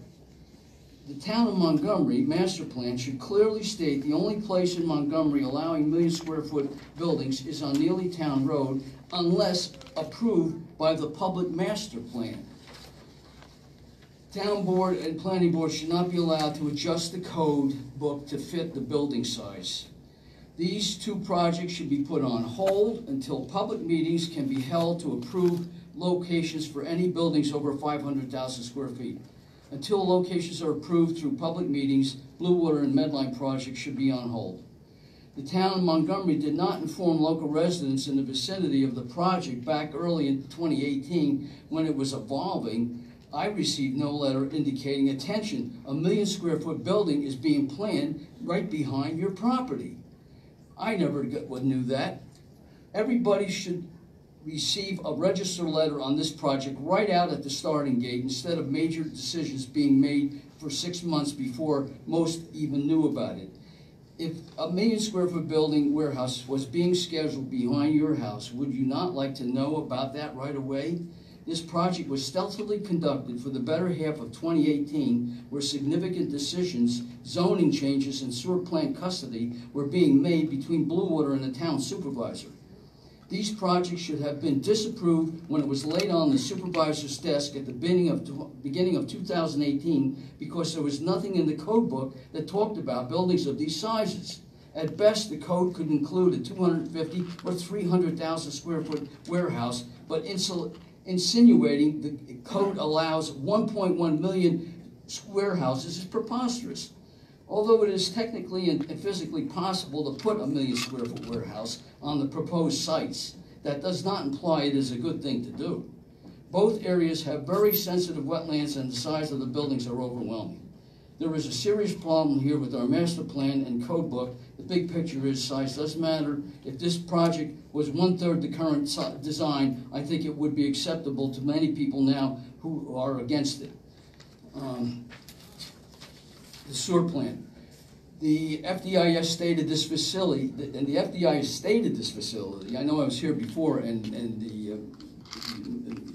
The town of Montgomery master plan should clearly state the only place in Montgomery allowing million square foot buildings is on Neelytown Road unless approved by the public master plan. Town board and planning board should not be allowed to adjust the code book to fit the building size. These two projects should be put on hold until public meetings can be held to approve locations for any buildings over five hundred thousand square feet. Until locations are approved through public meetings, Blue Water and Medline projects should be on hold. The town of Montgomery did not inform local residents in the vicinity of the project back early in 2018 when it was evolving. I received no letter indicating, attention, a million square foot building is being planned right behind your property. I never knew that. Everybody should receive a register letter on this project right out at the starting gate instead of major decisions being made for six months before most even knew about it. If a million square foot building warehouse was being scheduled behind your house, would you not like to know about that right away? This project was stealthily conducted for the better half of 2018, where significant decisions, zoning changes, and sewer plant custody were being made between Blue Water and the town supervisor. These projects should have been disapproved when it was laid on the supervisor's desk at the beginning of, beginning of 2018 because there was nothing in the code book that talked about buildings of these sizes. At best, the code could include a 250 or 300,000 square foot warehouse, but insinuating the code allows 1.1 million warehouses is preposterous. Although it is technically and physically possible to put a million square foot warehouse on the proposed sites, that does not imply it is a good thing to do. Both areas have very sensitive wetlands and the size of the buildings are overwhelming. There is a serious problem here with our master plan and code book. The big picture is size doesn't matter. If this project was one-third the current si- design, I think it would be acceptable to many people now who are against it. Um, the sewer plant. the FEIS stated this facility, and the FEIS stated this facility, I know I was here before, and, and the, uh,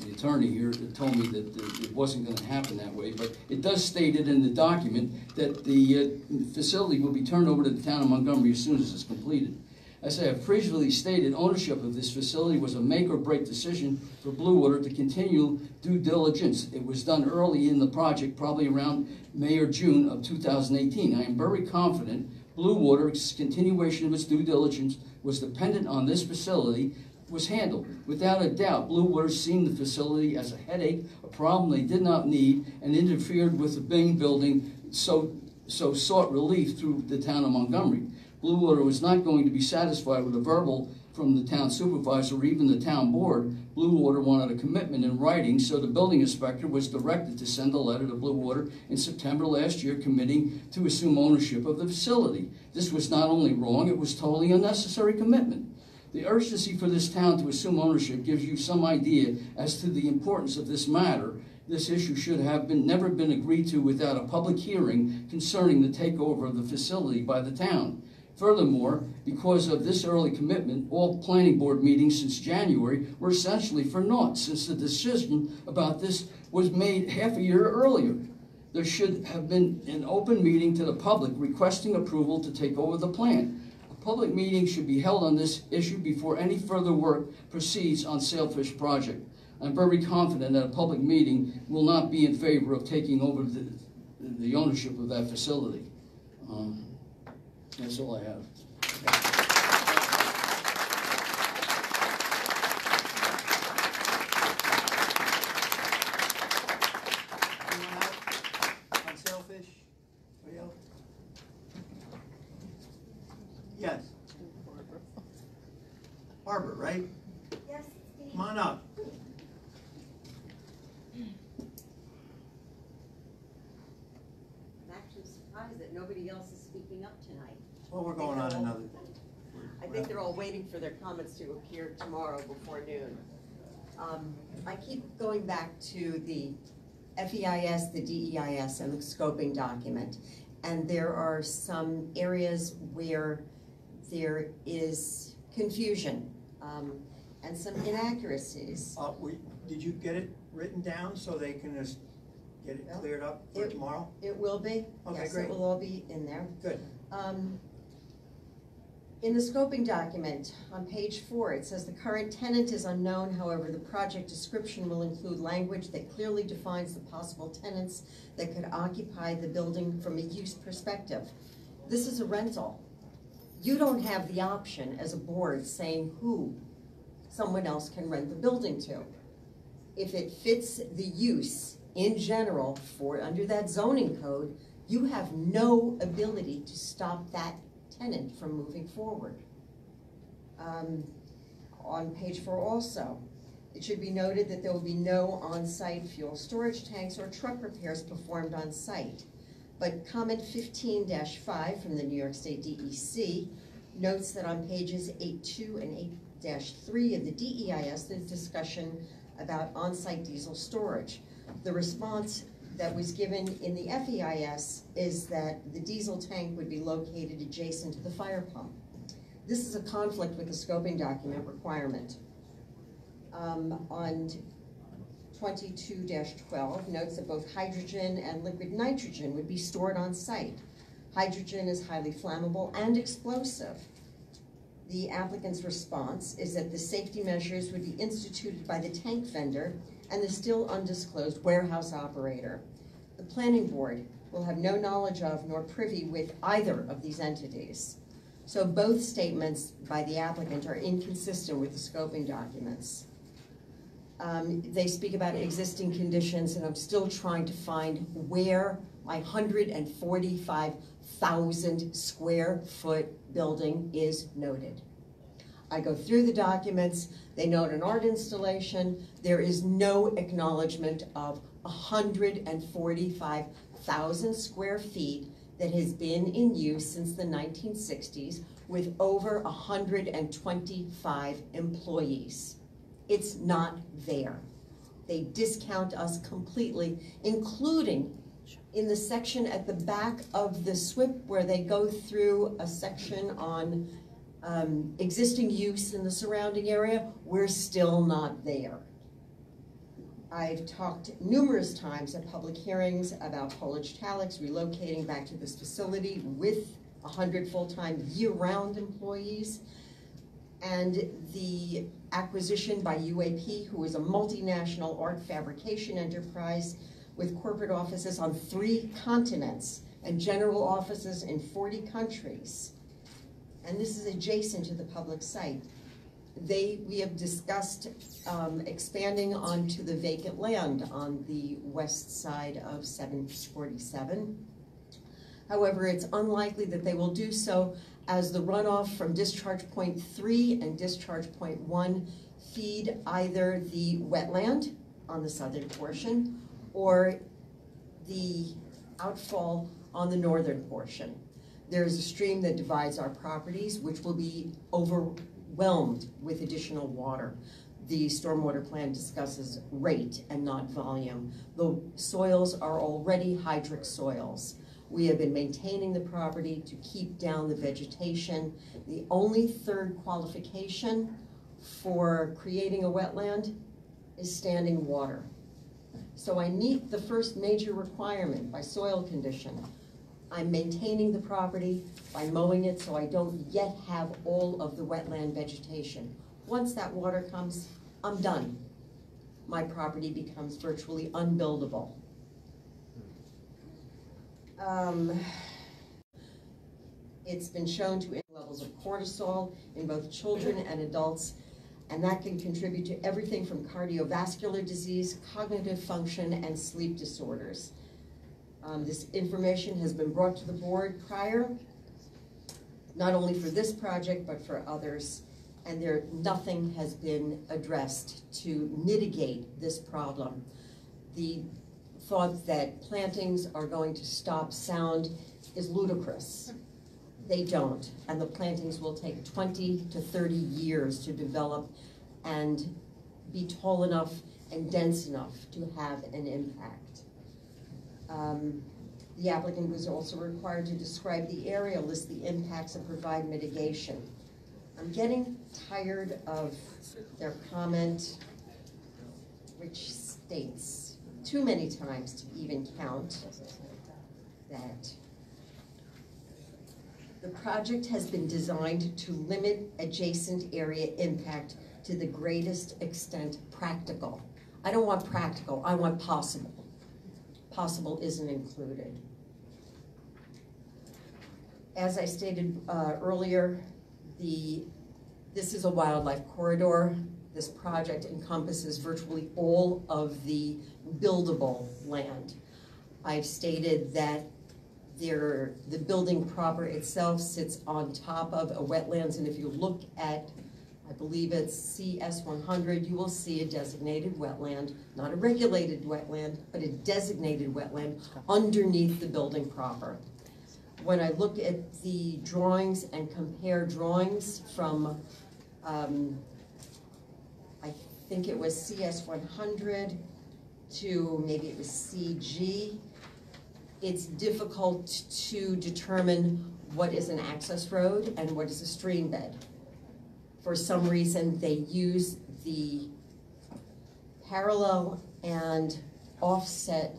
the attorney here told me that it wasn't gonna happen that way, but it does state it in the document that the uh, facility will be turned over to the town of Montgomery as soon as it's completed. As I have previously stated, ownership of this facility was a make or break decision for Blue Water to continue due diligence. It was done early in the project, probably around May or June of 2018. I am very confident Blue Water's continuation of its due diligence was dependent on this facility was handled. Without a doubt, Blue Water seen the facility as a headache, a problem they did not need, and interfered with the Bing building, so, so sought relief through the town of Montgomery. Blue Water was not going to be satisfied with a verbal from the town supervisor or even the town board. Blue Water wanted a commitment in writing, so the building inspector was directed to send a letter to Blue Water in September last year committing to assume ownership of the facility. This was not only wrong, it was totally unnecessary commitment. The urgency for this town to assume ownership gives you some idea as to the importance of this matter. This issue should have been never been agreed to without a public hearing concerning the takeover of the facility by the town. Furthermore, because of this early commitment, all planning board meetings since January were essentially for naught, since the decision about this was made half a year earlier. There should have been an open meeting to the public requesting approval to take over the plant. A public meeting should be held on this issue before any further work proceeds on Sailfish project. I'm very confident that a public meeting will not be in favor of taking over the, the ownership of that facility. Um, that's all I have. Anyone else on Sailfish? Anybody else? Yes. Barbara, right? Yes, Come on up. I'm actually surprised that nobody else is speaking up tonight. Well, we're going on another. I think they're all waiting for their comments to appear tomorrow before noon. Um, I keep going back to the FEIS, the DEIS, and the scoping document. And there are some areas where there is confusion um, and some inaccuracies. Uh, we, did you get it written down so they can just get it cleared up for It- tomorrow? It will be. Okay, Yes, great. it will all be in there. Good. Um, In the scoping document, on page four, it says the current tenant is unknown, however, the project description will include language that clearly defines the possible tenants that could occupy the building from a use perspective. This is a rental. You don't have the option as a board saying who someone else can rent the building to. If it fits the use in general for, under that zoning code, you have no ability to stop that tenant from moving forward. Um, On page four also, it should be noted that there will be no on-site fuel storage tanks or truck repairs performed on site. But comment fifteen five from the New York State DEC notes that on pages eight two and eight three of the DEIS, there's discussion about on-site diesel storage. The response that was given in the FEIS is that the diesel tank would be located adjacent to the fire pump. This is a conflict with the scoping document requirement. Um, on twenty-two twelve notes that both hydrogen and liquid nitrogen would be stored on site. Hydrogen is highly flammable and explosive. The applicant's response is that the safety measures would be instituted by the tank vendor and the still undisclosed warehouse operator. The planning board will have no knowledge of nor privy with either of these entities. So both statements by the applicant are inconsistent with the scoping documents. Um, they speak about existing conditions, and I'm still trying to find where my hundred and forty-five thousand square foot building is noted. I go through the documents, they note an art installation, there is no acknowledgement of hundred and forty-five thousand square feet that has been in use since the nineteen sixties with over hundred and twenty-five employees. It's not there. They discount us completely, including in the section at the back of the SWPPP where they go through a section on um, existing use in the surrounding area, we're still not there. I've talked numerous times at public hearings about Polich relocating back to this facility with 100 full-time year-round employees. And the acquisition by UAP, who is a multinational art fabrication enterprise with corporate offices on three continents and general offices in 40 countries. And this is adjacent to the public site. They, we have discussed um, expanding onto the vacant land on the west side of 747. However, it's unlikely that they will do so as the runoff from discharge point three and discharge point one feed either the wetland on the southern portion or the outfall on the northern portion. There's a stream that divides our properties, which will be overwhelmed with additional water. The stormwater plan discusses rate and not volume. The soils are already hydric soils. We have been maintaining the property to keep down the vegetation. The only third qualification for creating a wetland is standing water. So I meet the first major requirement by soil condition. I'm maintaining the property by mowing it so I don't yet have all of the wetland vegetation. Once that water comes, I'm done. My property becomes virtually unbuildable. Um, it's been shown to levels of cortisol in both children and adults, and that can contribute to everything from cardiovascular disease, cognitive function, and sleep disorders. Um, this information has been brought to the board prior, not only for this project, but for others, and there, nothing has been addressed to mitigate this problem. The thought that plantings are going to stop sound is ludicrous. They don't, and the plantings will take 20 to 30 years to develop and be tall enough and dense enough to have an impact. Um, the applicant was also required to describe the area, list the impacts, and provide mitigation. I'm getting tired of their comment, which states too many times to even count that the project has been designed to limit adjacent area impact to the greatest extent practical. I don't want practical, I want possible. Possible isn't included. As I stated uh, earlier, the, this is a wildlife corridor. This project encompasses virtually all of the buildable land. I've stated that there, the building proper itself sits on top of a wetlands, and if you look at, I believe it's CS 100, you will see a designated wetland, not a regulated wetland, but a designated wetland underneath the building proper. When I look at the drawings and compare drawings from, um, I think it was CS 100 to maybe it was CG, it's difficult to determine what is an access road and what is a stream bed. For some reason, they use the parallel and offset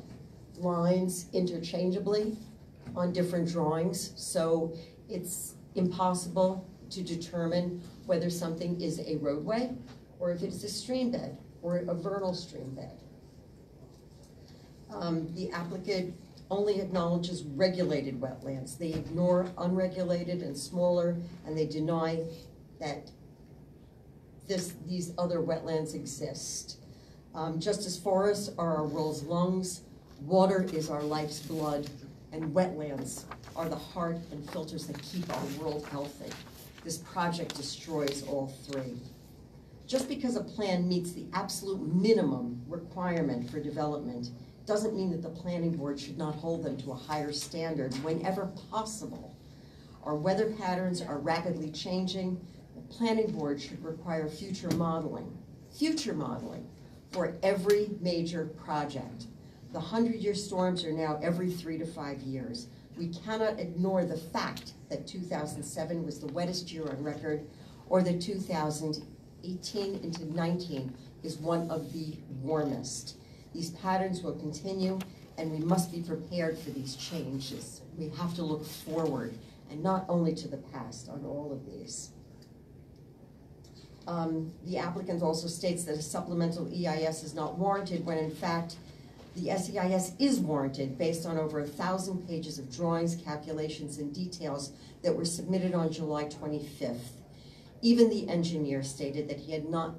lines interchangeably on different drawings, so it's impossible to determine whether something is a roadway or if it's a stream bed or a vernal stream bed. Um, the applicant only acknowledges regulated wetlands. They ignore unregulated and smaller, and they deny that this, these other wetlands exist. Um, just as forests are our world's lungs, water is our life's blood, and wetlands are the heart and filters that keep our world healthy. This project destroys all three. Just because a plan meets the absolute minimum requirement for development doesn't mean that the planning board should not hold them to a higher standard whenever possible. Our weather patterns are rapidly changing. Planning board should require future modeling, future modeling for every major project. The hundred-year storms are now every three to five years. We cannot ignore the fact that 2007 was the wettest year on record, or that 2018 into 19 is one of the warmest. These patterns will continue, and we must be prepared for these changes. We have to look forward, and not only to the past on all of these. Um, the applicant also states that a supplemental EIS is not warranted when in fact the SEIS is warranted based on over a thousand pages of drawings, calculations, and details that were submitted on July 25th. Even the engineer stated that he had not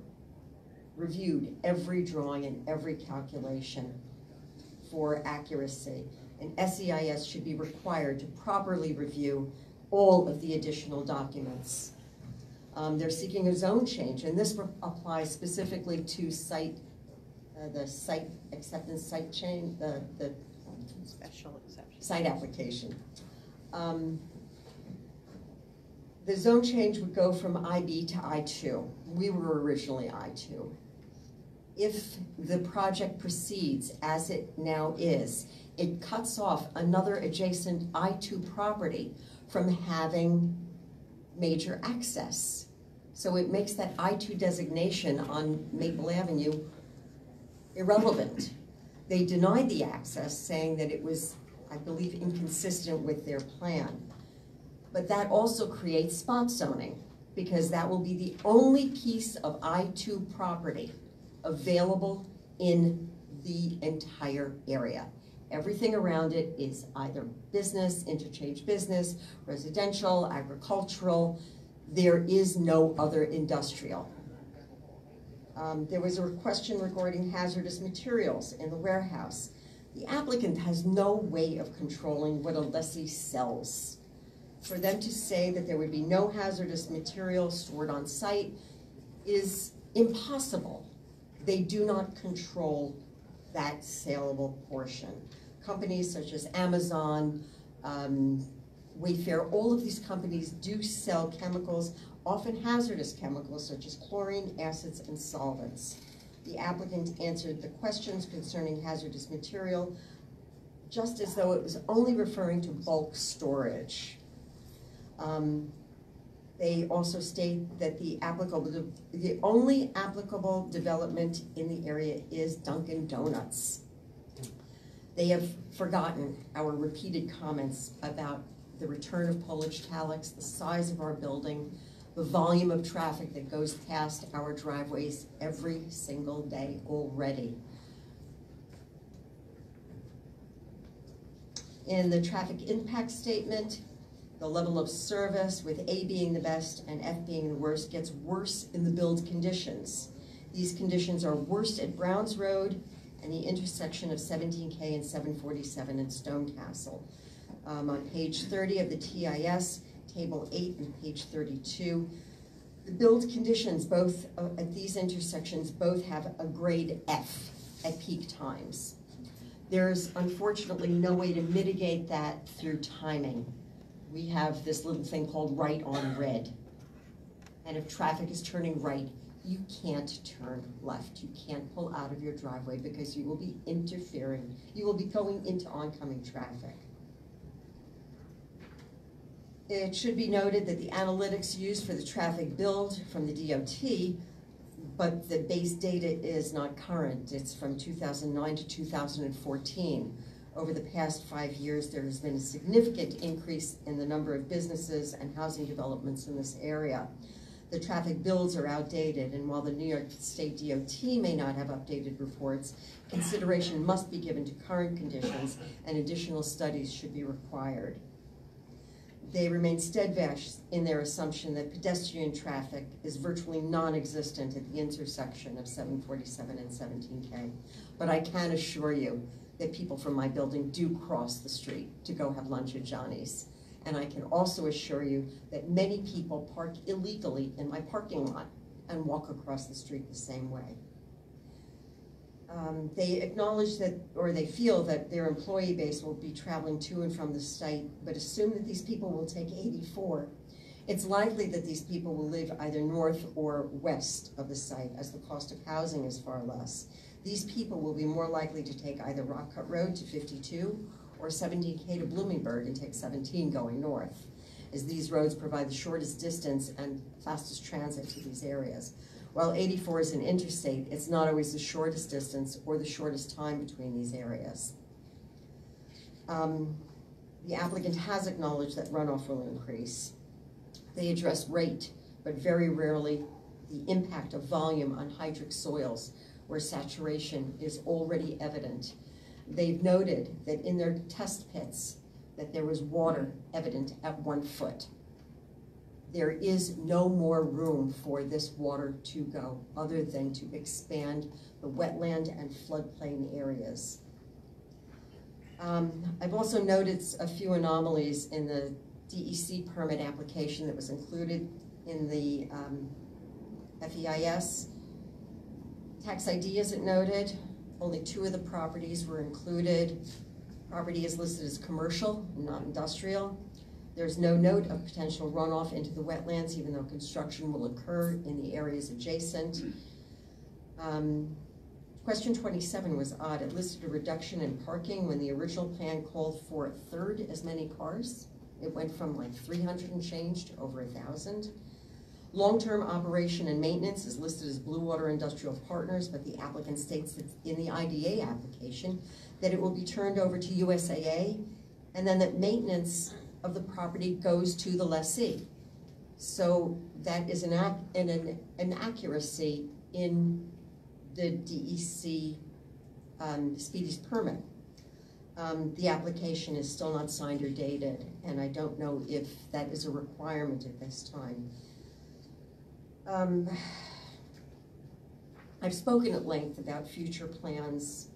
reviewed every drawing and every calculation for accuracy. An SEIS should be required to properly review all of the additional documents. Um, they're seeking a zone change, and this applies specifically to site, uh, the site acceptance site chain, the, the Special exception. site application. Um, the zone change would go from IB to I2. We were originally I2. If the project proceeds as it now is, it cuts off another adjacent I2 property from having major access. So it makes that I2 designation on Maple Avenue irrelevant. They denied the access, saying that it was, I believe, inconsistent with their plan. But that also creates spot zoning, because that will be the only piece of I2 property available in the entire area. Everything around it is either business, interchange business, residential, agricultural, there is no other industrial. Um, there was a question regarding hazardous materials in the warehouse. The applicant has no way of controlling what a lessee sells. For them to say that there would be no hazardous material stored on site is impossible. They do not control that saleable portion. Companies such as Amazon, um, Wayfair, all of these companies do sell chemicals, often hazardous chemicals such as chlorine, acids, and solvents. The applicant answered the questions concerning hazardous material just as though it was only referring to bulk storage. Um, they also state that the applicable, the only applicable development in the area is Dunkin' Donuts. They have forgotten our repeated comments about the return of Polich Tallix, the size of our building, the volume of traffic that goes past our driveways every single day already. In the traffic impact statement, the level of service, with A being the best and F being the worst, gets worse in the build conditions. These conditions are worst at Browns Road and the intersection of 17K and 747 in Stonecastle um, on page 30 of the TIS, table 8 and page 32. The build conditions both uh, at these intersections both have a grade F at peak times. There's unfortunately no way to mitigate that through timing. We have this little thing called right on red. And if traffic is turning right, you can't turn left. You can't pull out of your driveway because you will be interfering. You will be going into oncoming traffic. It should be noted that the analytics used for the traffic build from the DOT, but the base data is not current. It's from 2009 to 2014. Over the past five years, there has been a significant increase in the number of businesses and housing developments in this area. The traffic builds are outdated, and while the New York State DOT may not have updated reports, consideration must be given to current conditions and additional studies should be required they remain steadfast in their assumption that pedestrian traffic is virtually non-existent at the intersection of 747 and 17K. But I can assure you that people from my building do cross the street to go have lunch at Johnny's. And I can also assure you that many people park illegally in my parking lot and walk across the street the same way um, they acknowledge that, or they feel that their employee base will be traveling to and from the site, but assume that these people will take 84. It's likely that these people will live either north or west of the site as the cost of housing is far less. These people will be more likely to take either Rock Cut Road to 52 or 17K to Bloomingburg and take 17 going north, as these roads provide the shortest distance and fastest transit to these areas. While 84 is an interstate, it's not always the shortest distance or the shortest time between these areas. Um, the applicant has acknowledged that runoff will increase. They address rate, but very rarely the impact of volume on hydric soils where saturation is already evident. They've noted that in their test pits that there was water evident at one foot. There is no more room for this water to go other than to expand the wetland and floodplain areas. Um, I've also noted a few anomalies in the DEC permit application that was included in the um, FEIS. Tax ID isn't noted. Only two of the properties were included. Property is listed as commercial, not industrial. There's no note of potential runoff into the wetlands, even though construction will occur in the areas adjacent. Um, Question 27 was odd. It listed a reduction in parking when the original plan called for a third as many cars. It went from like 300 and change to over a 1,000. Long-term operation and maintenance is listed as Blue Water Industrial Partners, but the applicant states that in the IDA application that it will be turned over to USAA, and then that maintenance of the property goes to the lessee. So that is an, an, an inaccuracy in the DEC um, SPDES permit. Um, the application is still not signed or dated, and I don't know if that is a requirement at this time. Um, I've spoken at length about future plans.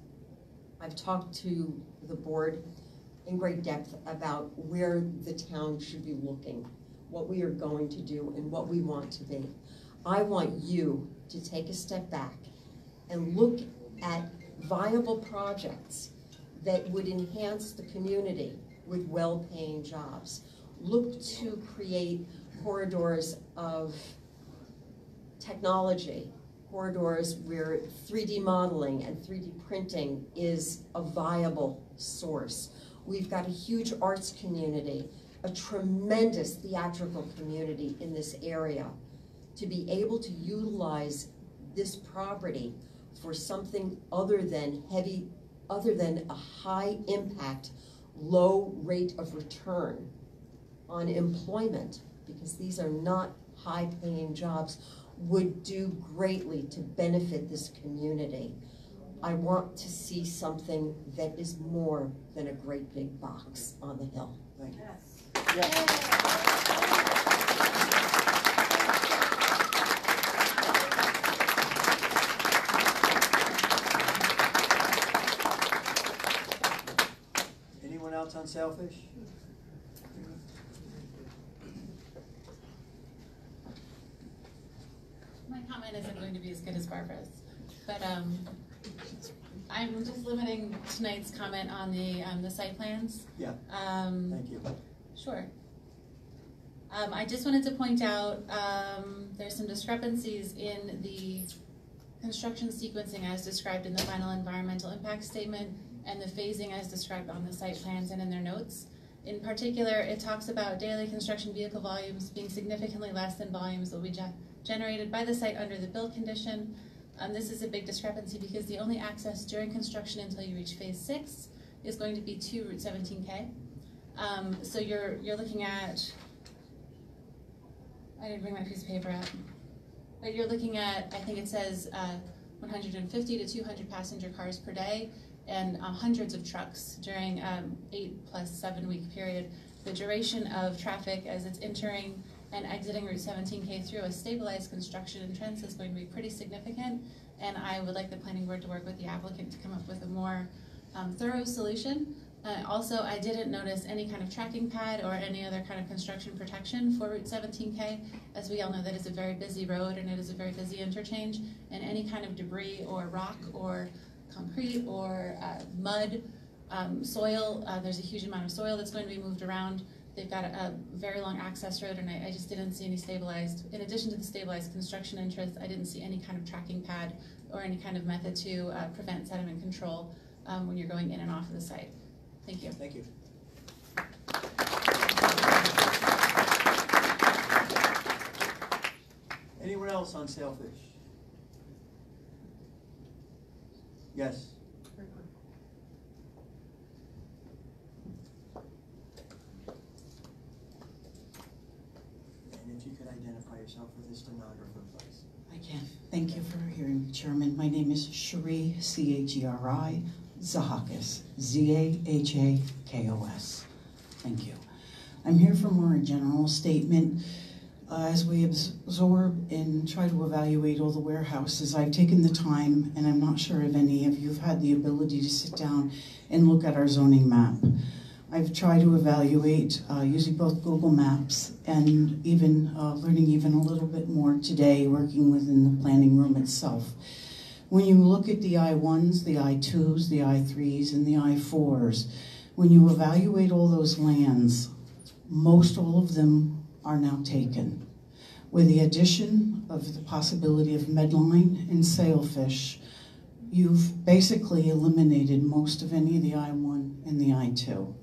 I've talked to the board in great depth about where the town should be looking, what we are going to do, and what we want to be. I want you to take a step back and look at viable projects that would enhance the community with well-paying jobs. Look to create corridors of technology, corridors where 3D modeling and 3D printing is a viable source. We've got a huge arts community, a tremendous theatrical community in this area. To be able to utilize this property for something other than heavy, other than a high impact, low rate of return on employment, because these are not high paying jobs, would do greatly to benefit this community. I want to see something that is more than a great big box on the hill. Thank you. Anyone else on Sailfish? My comment isn't going to be as good as Barbara's, but um, I'm just limiting tonight's comment on the, um, the site plans. Yeah, Um, thank you. Sure. Um, I just wanted to point out, um, there's some discrepancies in the construction sequencing as described in the final environmental impact statement and the phasing as described on the site plans and in their notes. In particular, it talks about daily construction vehicle volumes being significantly less than volumes that will be ge- generated by the site under the build condition. Um, this is a big discrepancy because the only access during construction until you reach phase six is going to be to Route 17K. Um, so you're you're looking at. I didn't bring my piece of paper out, but you're looking at. I think it says uh, 150 to 200 passenger cars per day, and uh, hundreds of trucks during um, eight plus seven week period. The duration of traffic as it's entering and exiting Route 17K through a stabilized construction entrance is going to be pretty significant. And I would like the planning board to work with the applicant to come up with a more um, thorough solution. Uh, also, I didn't notice any kind of tracking pad or any other kind of construction protection for Route 17K. As we all know, that is a very busy road and it is a very busy interchange. And any kind of debris or rock or concrete or uh, mud, um, soil, uh, there's a huge amount of soil that's going to be moved around. They've got a, a very long access road, and I, I, just didn't see any stabilized. In addition to the stabilized construction interest, I didn't see any kind of tracking pad or any kind of method to uh, prevent sediment control um, when you're going in and off of the site. Thank you. Thank you. Anyone else on sailfish? Yes. And if you could identify yourself for the stenographer, please. I can. Thank you for hearing me, Chairman. My name is Cherie, C-H-E-R-I, Zahakis, Z-A-H-A-K-O-S. Thank you. I'm here for more a general statement. Uh, as we absorb and try to evaluate all the warehouses, I've taken the time, and I'm not sure if any of you have had the ability to sit down and look at our zoning map. I've tried to evaluate uh, using both Google Maps and even uh, learning even a little bit more today working within the planning room itself. When you look at the I-1s, the I-2s, the I-3s, and the I-4s, when you evaluate all those lands, most all of them are now taken. With the addition of the possibility of medline and sailfish, you've basically eliminated most of any of the I-1 and the I-2.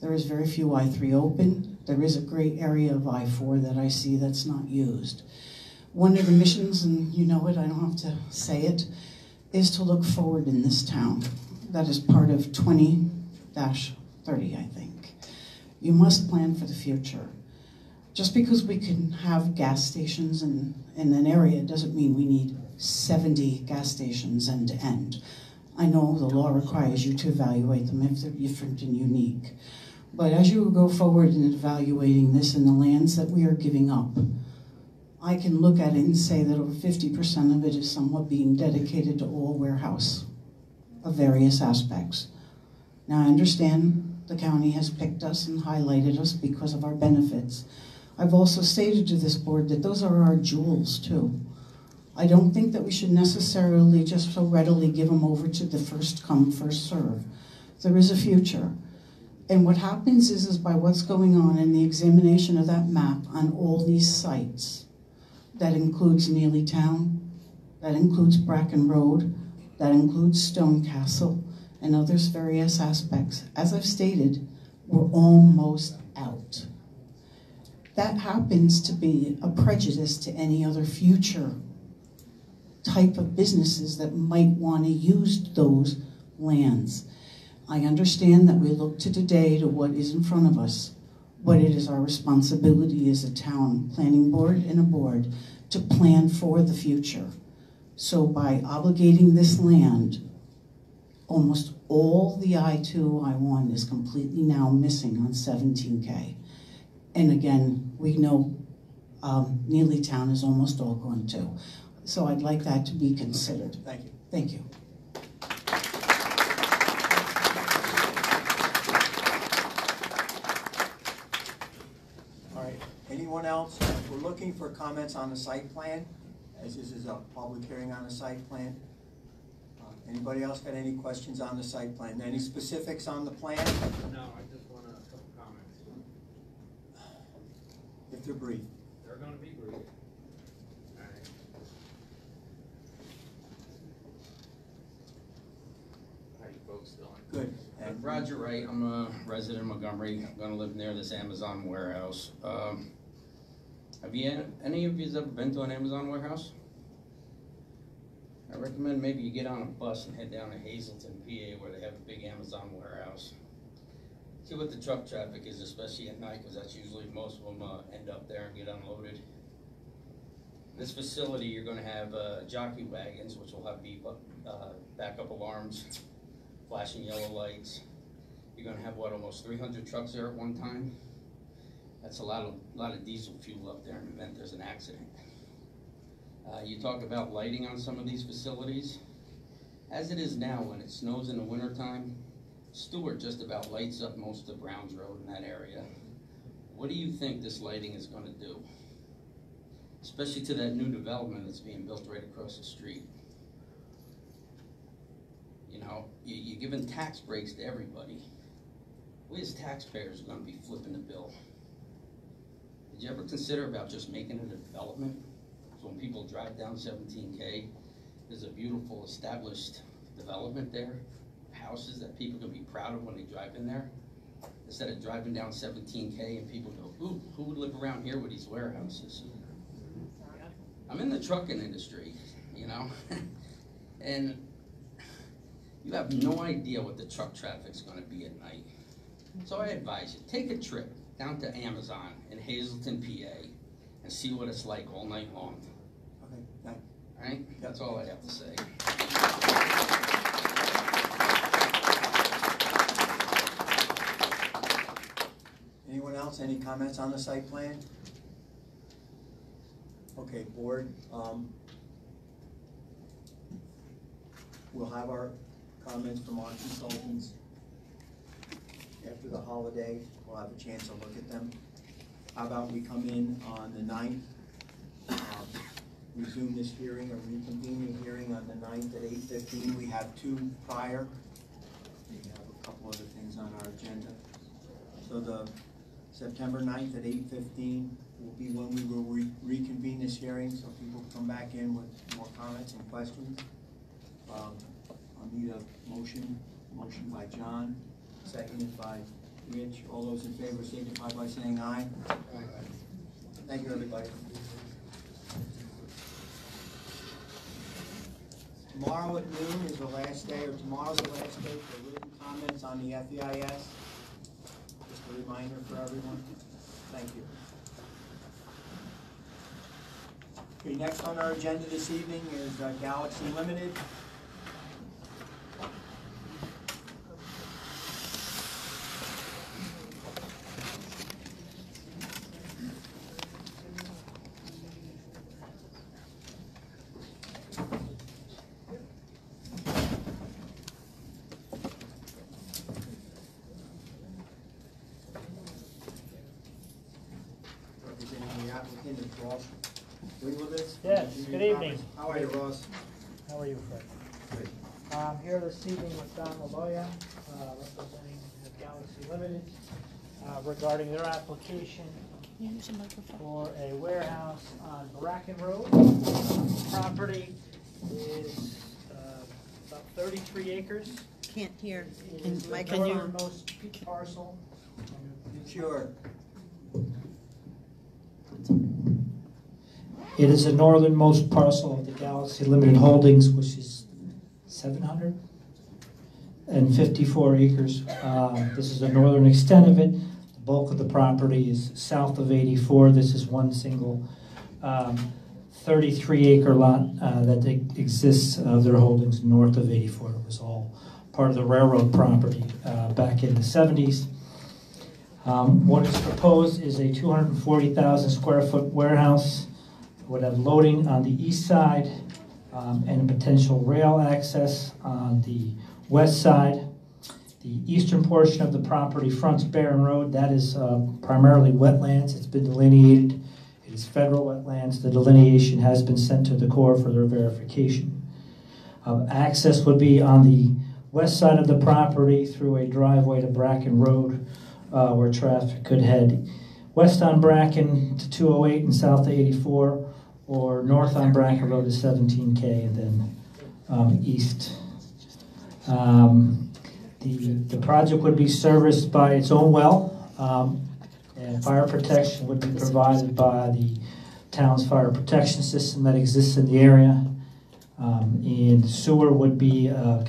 There is very few I-3 open. There is a great area of I-4 that I see that's not used. One of the missions, and you know it, I don't have to say it, is to look forward in this town. That is part of 20-30, I think. You must plan for the future. Just because we can have gas stations in, in an area doesn't mean we need 70 gas stations end to end. I know the law requires you to evaluate them if they're different and unique. But as you go forward in evaluating this and the lands that we are giving up, I can look at it and say that over 50% of it is somewhat being dedicated to all warehouse of various aspects. Now, I understand the county has picked us and highlighted us because of our benefits. I've also stated to this board that those are our jewels, too. I don't think that we should necessarily just so readily give them over to the first come, first serve. There is a future. And what happens is, is by what's going on in the examination of that map on all these sites, that includes Neelytown, that includes Bracken Road, that includes Stone Castle, and others various aspects. As I've stated, we're almost out. That happens to be a prejudice to any other future type of businesses that might want to use those lands. I understand that we look to today to what is in front of us, but it is our responsibility as a town planning board and a board to plan for the future. So by obligating this land, almost all the I-2, I-1 is completely now missing on 17K. And again, we know um, Neelytown is almost all gone too. So I'd like that to be considered. Thank you. Thank you. All right, anyone else? We're looking for comments on the site plan, as this is a public hearing on the site plan. Uh, Anybody else got any questions on the site plan? Any specifics on the plan? No, I just want a couple comments. If they're brief. They're gonna be brief. Alright. How you folks doing? Good. I'm Roger Wright, I'm a resident of Montgomery, I'm gonna live near this Amazon warehouse. Um, Have you, any of you ever been to an Amazon warehouse? I recommend maybe you get on a bus and head down to Hazleton, PA, where they have a big Amazon warehouse. See what the truck traffic is, especially at night, because that's usually most of them uh, end up there and get unloaded. This facility, you're gonna have uh, jockey wagons, which will have beep up, uh, backup alarms, flashing yellow lights. You're gonna have, what, almost three hundred trucks there at one time? That's a lot of, lot of diesel fuel up there in the event there's an accident. Uh, you talk about lighting on some of these facilities. As it is now, when it snows in the wintertime, Stewart just about lights up most of Browns Road in that area. What do you think this lighting is gonna do? Especially to that new development that's being built right across the street. You know, you, you're giving tax breaks to everybody. We as taxpayers are gonna be flipping the bill. Did you ever consider about just making it a development? So when people drive down seventeen K, There's a beautiful established development there, houses that people can be proud of when they drive in there. Instead of driving down seventeen K and people go, ooh, who would live around here with these warehouses? I'm in the trucking industry, you know? *laughs* And you have no idea what the truck traffic's gonna be at night. So I advise you, take a trip down to Amazon in Hazleton, PA, and see what it's like all night long. Okay, thank All right, that's all I have to say. Anyone else, any comments on the site plan? Okay, board, um, we'll have our comments from our consultants. After the holiday, we'll have a chance to look at them. How about we come in on the ninth? um, Resume this hearing or reconvene the hearing on the ninth at eight fifteen. We have two prior. We have a couple other things on our agenda. So the September 9th at eight fifteen will be when we will re- reconvene this hearing, so people come back in with more comments and questions. Um, I'll need a motion, motion by John, seconded by Rich. All those in favor signify by saying aye. Thank you, everybody. Tomorrow at noon is the last day, or tomorrow's the last day for written comments on the FEIS. Just a reminder for everyone. Thank you. Okay, next on our agenda this evening is uh, Galaxy Limited. Representing the applicant is Ross Winglovitz. Yes, good evening. How are you, Ross? How are you, Fred? I'm here this evening with Don Lavoya, uh, representing Galaxy Limited, uh, regarding their application for a warehouse on Bracken Road. Property is uh, about 33 acres. Can't hear. It Can- is the can you- northernmost parcel. Sure. It is the northernmost parcel of the Galaxy Limited Holdings, which is seven hundred and fifty-four acres. Um, This is the northern extent of it. The bulk of the property is south of eighty-four. This is one single um, thirty-three acre lot uh, that exists of their holdings north of eighty-four. It was all part of the railroad property uh, back in the seventies. Um, What is proposed is a 240,000 square foot warehouse, would have loading on the east side um, and a potential rail access on the west side. The eastern portion of the property fronts Barron Road, that is uh, primarily wetlands, it's been delineated. It is federal wetlands, the delineation has been sent to the Corps for their verification. Um, Access would be on the west side of the property through a driveway to Bracken Road, uh, where traffic could head west on Bracken to 208 and south to 84, or north on Bracken Road to 17K and then um, east. Um, the, the project would be serviced by its own well, um, and fire protection would be provided by the town's fire protection system that exists in the area. Um, and sewer would be a,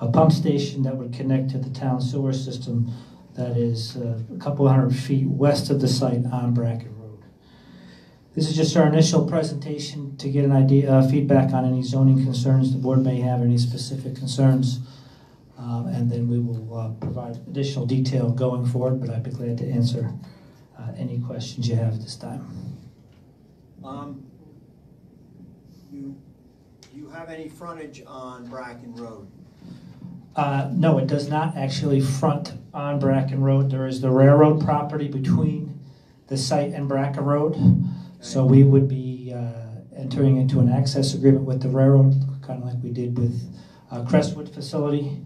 a pump station that would connect to the town sewer system that is uh, a couple hundred feet west of the site on Bracken. This is just our initial presentation to get an idea, uh, feedback on any zoning concerns the board may have, any specific concerns. Um, and then we will uh, provide additional detail going forward, but I'd be glad to answer uh, any questions you have at this time. Um, you, do you have any frontage on Bracken Road? Uh, no, it does not actually front on Bracken Road. There is the railroad property between the site and Bracken Road. So we would be uh, entering into an access agreement with the railroad, kind of like we did with uh, Crestwood facility.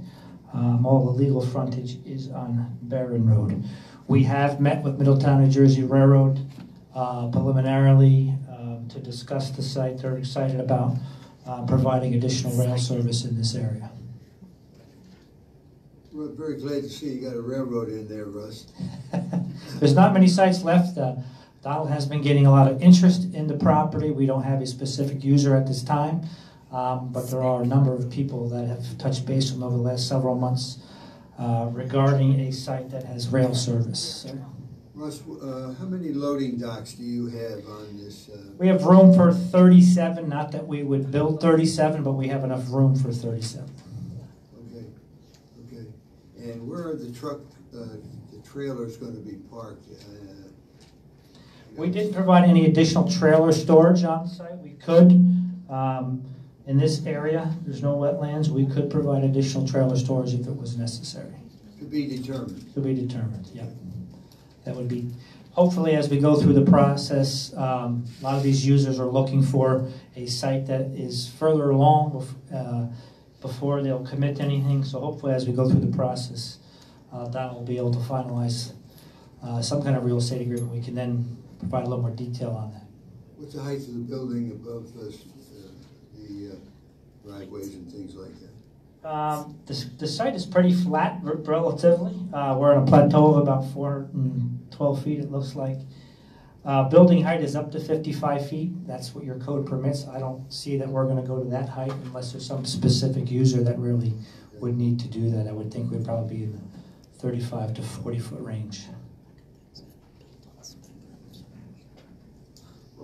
Um, all the legal frontage is on Barron Road. We have met with Middletown, New Jersey Railroad uh, preliminarily um, to discuss the site. They're excited about uh, providing additional rail service in this area. We're very glad to see you got a railroad in there, Russ. *laughs* There's not many sites left. Uh, Donald has been getting a lot of interest in the property. We don't have a specific user at this time, um, but there are a number of people that have touched base with him over the last several months uh, regarding a site that has rail service. So Russ, uh, how many loading docks do you have on this? Uh, we have room for 37. Not that we would build 37, but we have enough room for 37. okay, okay. And where are the truck, uh, the trailers going to be parked? We didn't provide any additional trailer storage on site. We could. Um, in this area, there's no wetlands. We could provide additional trailer storage if it was necessary. to be determined. To be determined, yeah. That would be, hopefully, as we go through the process, um, a lot of these users are looking for a site that is further along uh, before they'll commit to anything. So hopefully, as we go through the process, uh, Don will be able to finalize uh, some kind of real estate agreement. We can then provide a little more detail on that. What's the height of the building above the, the uh, driveways and things like that? Um, the, the site is pretty flat relatively. Uh, we're on a plateau of about 412 feet, it looks like. Uh, building height is up to 55 feet. That's what your code permits. I don't see that we're going to go to that height unless there's some specific user that really would need to do that. I would think we'd probably be in the 35 to 40 foot range.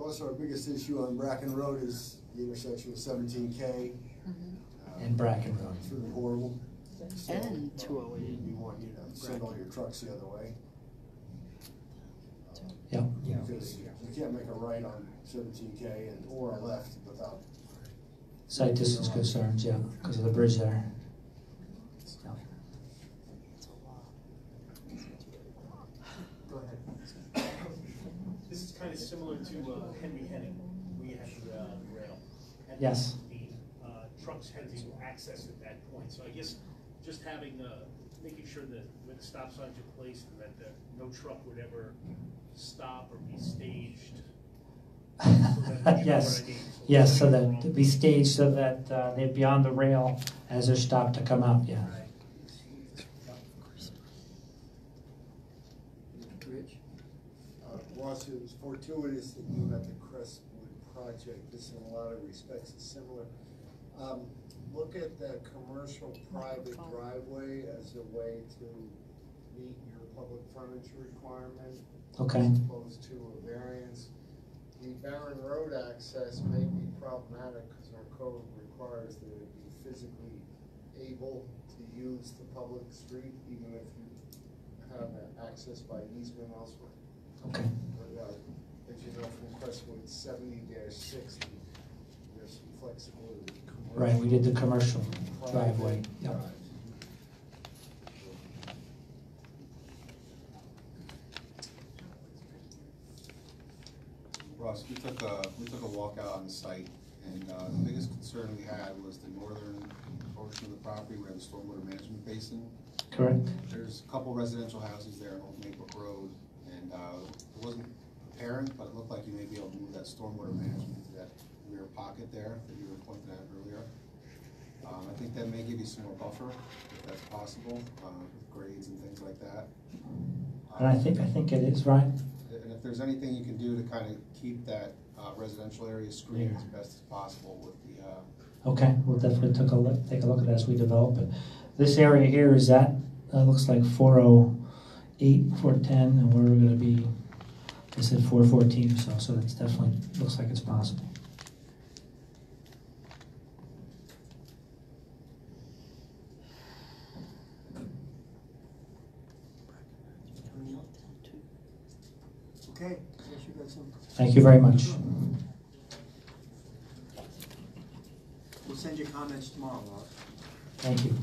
Ross, our biggest issue on Bracken Road is the intersection of seventeen K. And Bracken Road. It's really horrible. So, And uh, 208. We want you to send all your trucks the other way. Yeah. Because you can't make a right on seventeen K and, or a left without. Sight distance concerns, yeah, because of the bridge there. Yeah. Go ahead. This is kind of similar to uh, Henry Henning, we had the uh, rail. and Yes. The uh, trucks had to access at that point, so I guess just having, uh, making sure that where the stop signs are placed and that the- no truck would ever stop or be staged. so that- you know Yes, what I mean? So yes, so that, to be staged so that uh, they're beyond the rail as they're stopped to come out, yeah. Rich? Uh, Ross, it was fortuitous that you had the Crestwood project. This in a lot of respects is similar. Um, look at the commercial private driveway as a way to meet your public frontage requirement. Okay. As opposed to a variance. The Barron Road access may be problematic because our code requires that it be physically able to use the public street, even if you have access by easement elsewhere. Okay. But, uh, as you know, from Crestwood seventy sixty, there's some flexibility. Right, we did the commercial Private driveway, yep. drives. Russ, we took a, we took a walk out on the site, and, uh, the biggest concern we had was the northern portion of the property where the stormwater management basin. Correct. There's a couple residential houses there on Old Maple Road, and, uh, it wasn't but it looked like you may be able to move that stormwater management to that rear pocket there that you were pointing at earlier. Um, I think that may give you some more buffer, if that's possible, uh, with grades and things like that. And I think, I think it is, right? And if there's anything you can do to kind of keep that uh, residential area screened as best as possible with the, uh, Okay, we'll definitely take a look, take a look at that as we develop it. This area here is that, uh, looks like four oh eight, four ten, and we're gonna be, I said four fourteen or so, so that's definitely, looks like it's possible. Okay, guess you got some. Thank you very much. We'll send you comments tomorrow. Thank you.